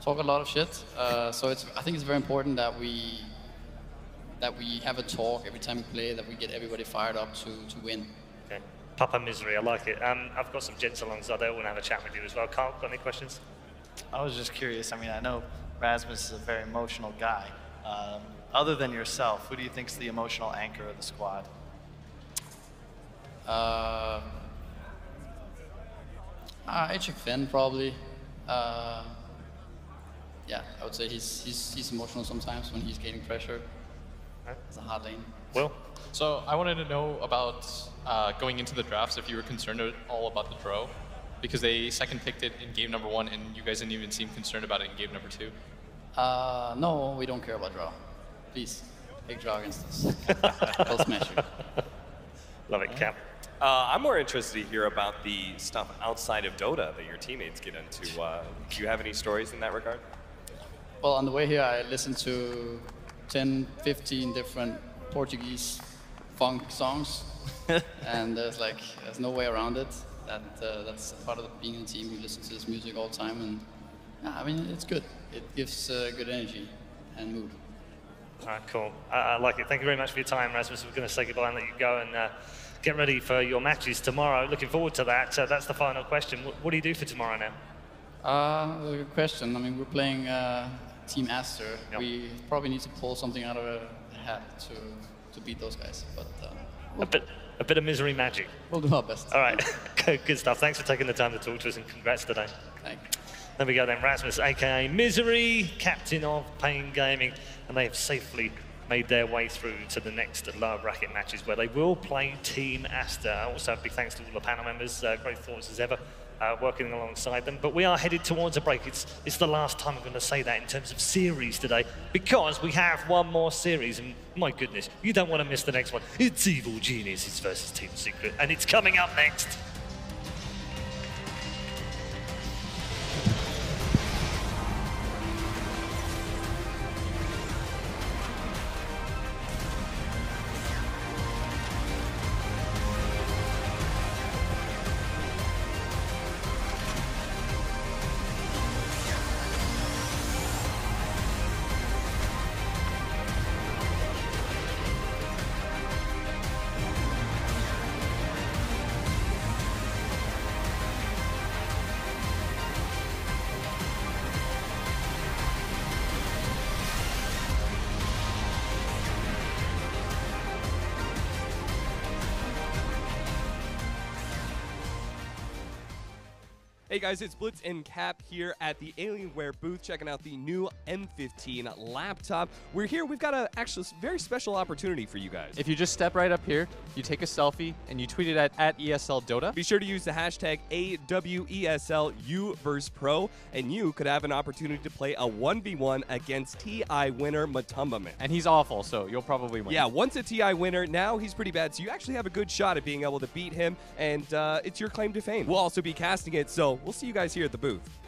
S10: Talk a lot of shit. Uh, so it's, I think it's very important that we that we have a talk every time we play. That we get everybody fired up to, to win.
S3: Okay. Papa Misery, I like it. Um, I've got some gents alongside. They want to have a chat with you as well. Carl, got any questions?
S5: I was just curious. I mean, I know Rasmus is a very emotional guy. Um, other than yourself, who do you think's the emotional anchor of the squad?
S10: Uh, uh, HFN probably. Uh, yeah, I would say he's, he's, he's emotional sometimes when he's getting pressure. It's a hard lane.
S3: Well,
S6: So I wanted to know about uh, going into the drafts if you were concerned at all about the draw, because they second picked it in game number one, and you guys didn't even seem concerned about it in game number two.
S10: Uh, no, we don't care about draw. Please, take draw against us. we'll smash you.
S3: Love it, Cap.
S4: Uh, I'm more interested to hear about the stuff outside of Dota that your teammates get into. Uh, do you have any stories in that regard?
S10: Well, on the way here, I listened to 10, 15 different Portuguese funk songs, and there's like there's no way around it. That uh, that's part of being a team. You listen to this music all the time, and yeah, I mean it's good. It gives uh, good energy and mood.
S3: All right, cool. I, I like it. Thank you very much for your time, Rasmus. We're going to say goodbye and let you go and uh, get ready for your matches tomorrow. Looking forward to that. Uh, that's the final question. What, what do you do for tomorrow now?
S10: Uh, a good question. I mean, we're playing uh, Team Aster.
S3: Yep.
S10: We probably need to pull something out of a hat to to beat those guys, but uh,
S3: A bit, a bit of misery magic.
S10: we'll do our best.
S3: All right, good stuff. Thanks for taking the time to talk to us and congrats today.
S10: Thank you.
S3: There we go then, Rasmus, aka Misery, captain of paiN Gaming, and they have safely made their way through to the next lower bracket matches where they will play Team Aster. Also, big thanks to all the panel members. Uh, great thoughts as ever. Uh, working alongside them, but we are headed towards a break. It's, it's the last time I'm going to say that in terms of series today because we have one more series, and my goodness, you don't want to miss the next one. It's Evil Geniuses versus Team Secret, and it's coming up next.
S11: Hey guys, it's Blitz and Cap here at the Alienware booth checking out the new M15 laptop. We're here, we've got a actually very special opportunity for you guys.
S6: If you just step right up here, you take a selfie, and you tweet it at, at ESL Dota.
S11: Be sure to use the hashtag AWESLUVersePro, and you could have an opportunity to play a 1v1 against TI winner Matumbaman.
S6: And he's awful, so you'll probably win.
S11: Yeah, once a TI winner, now he's pretty bad, so you actually have a good shot at being able to beat him, and uh, it's your claim to fame. We'll also be casting it, so we'll see you guys here at the booth.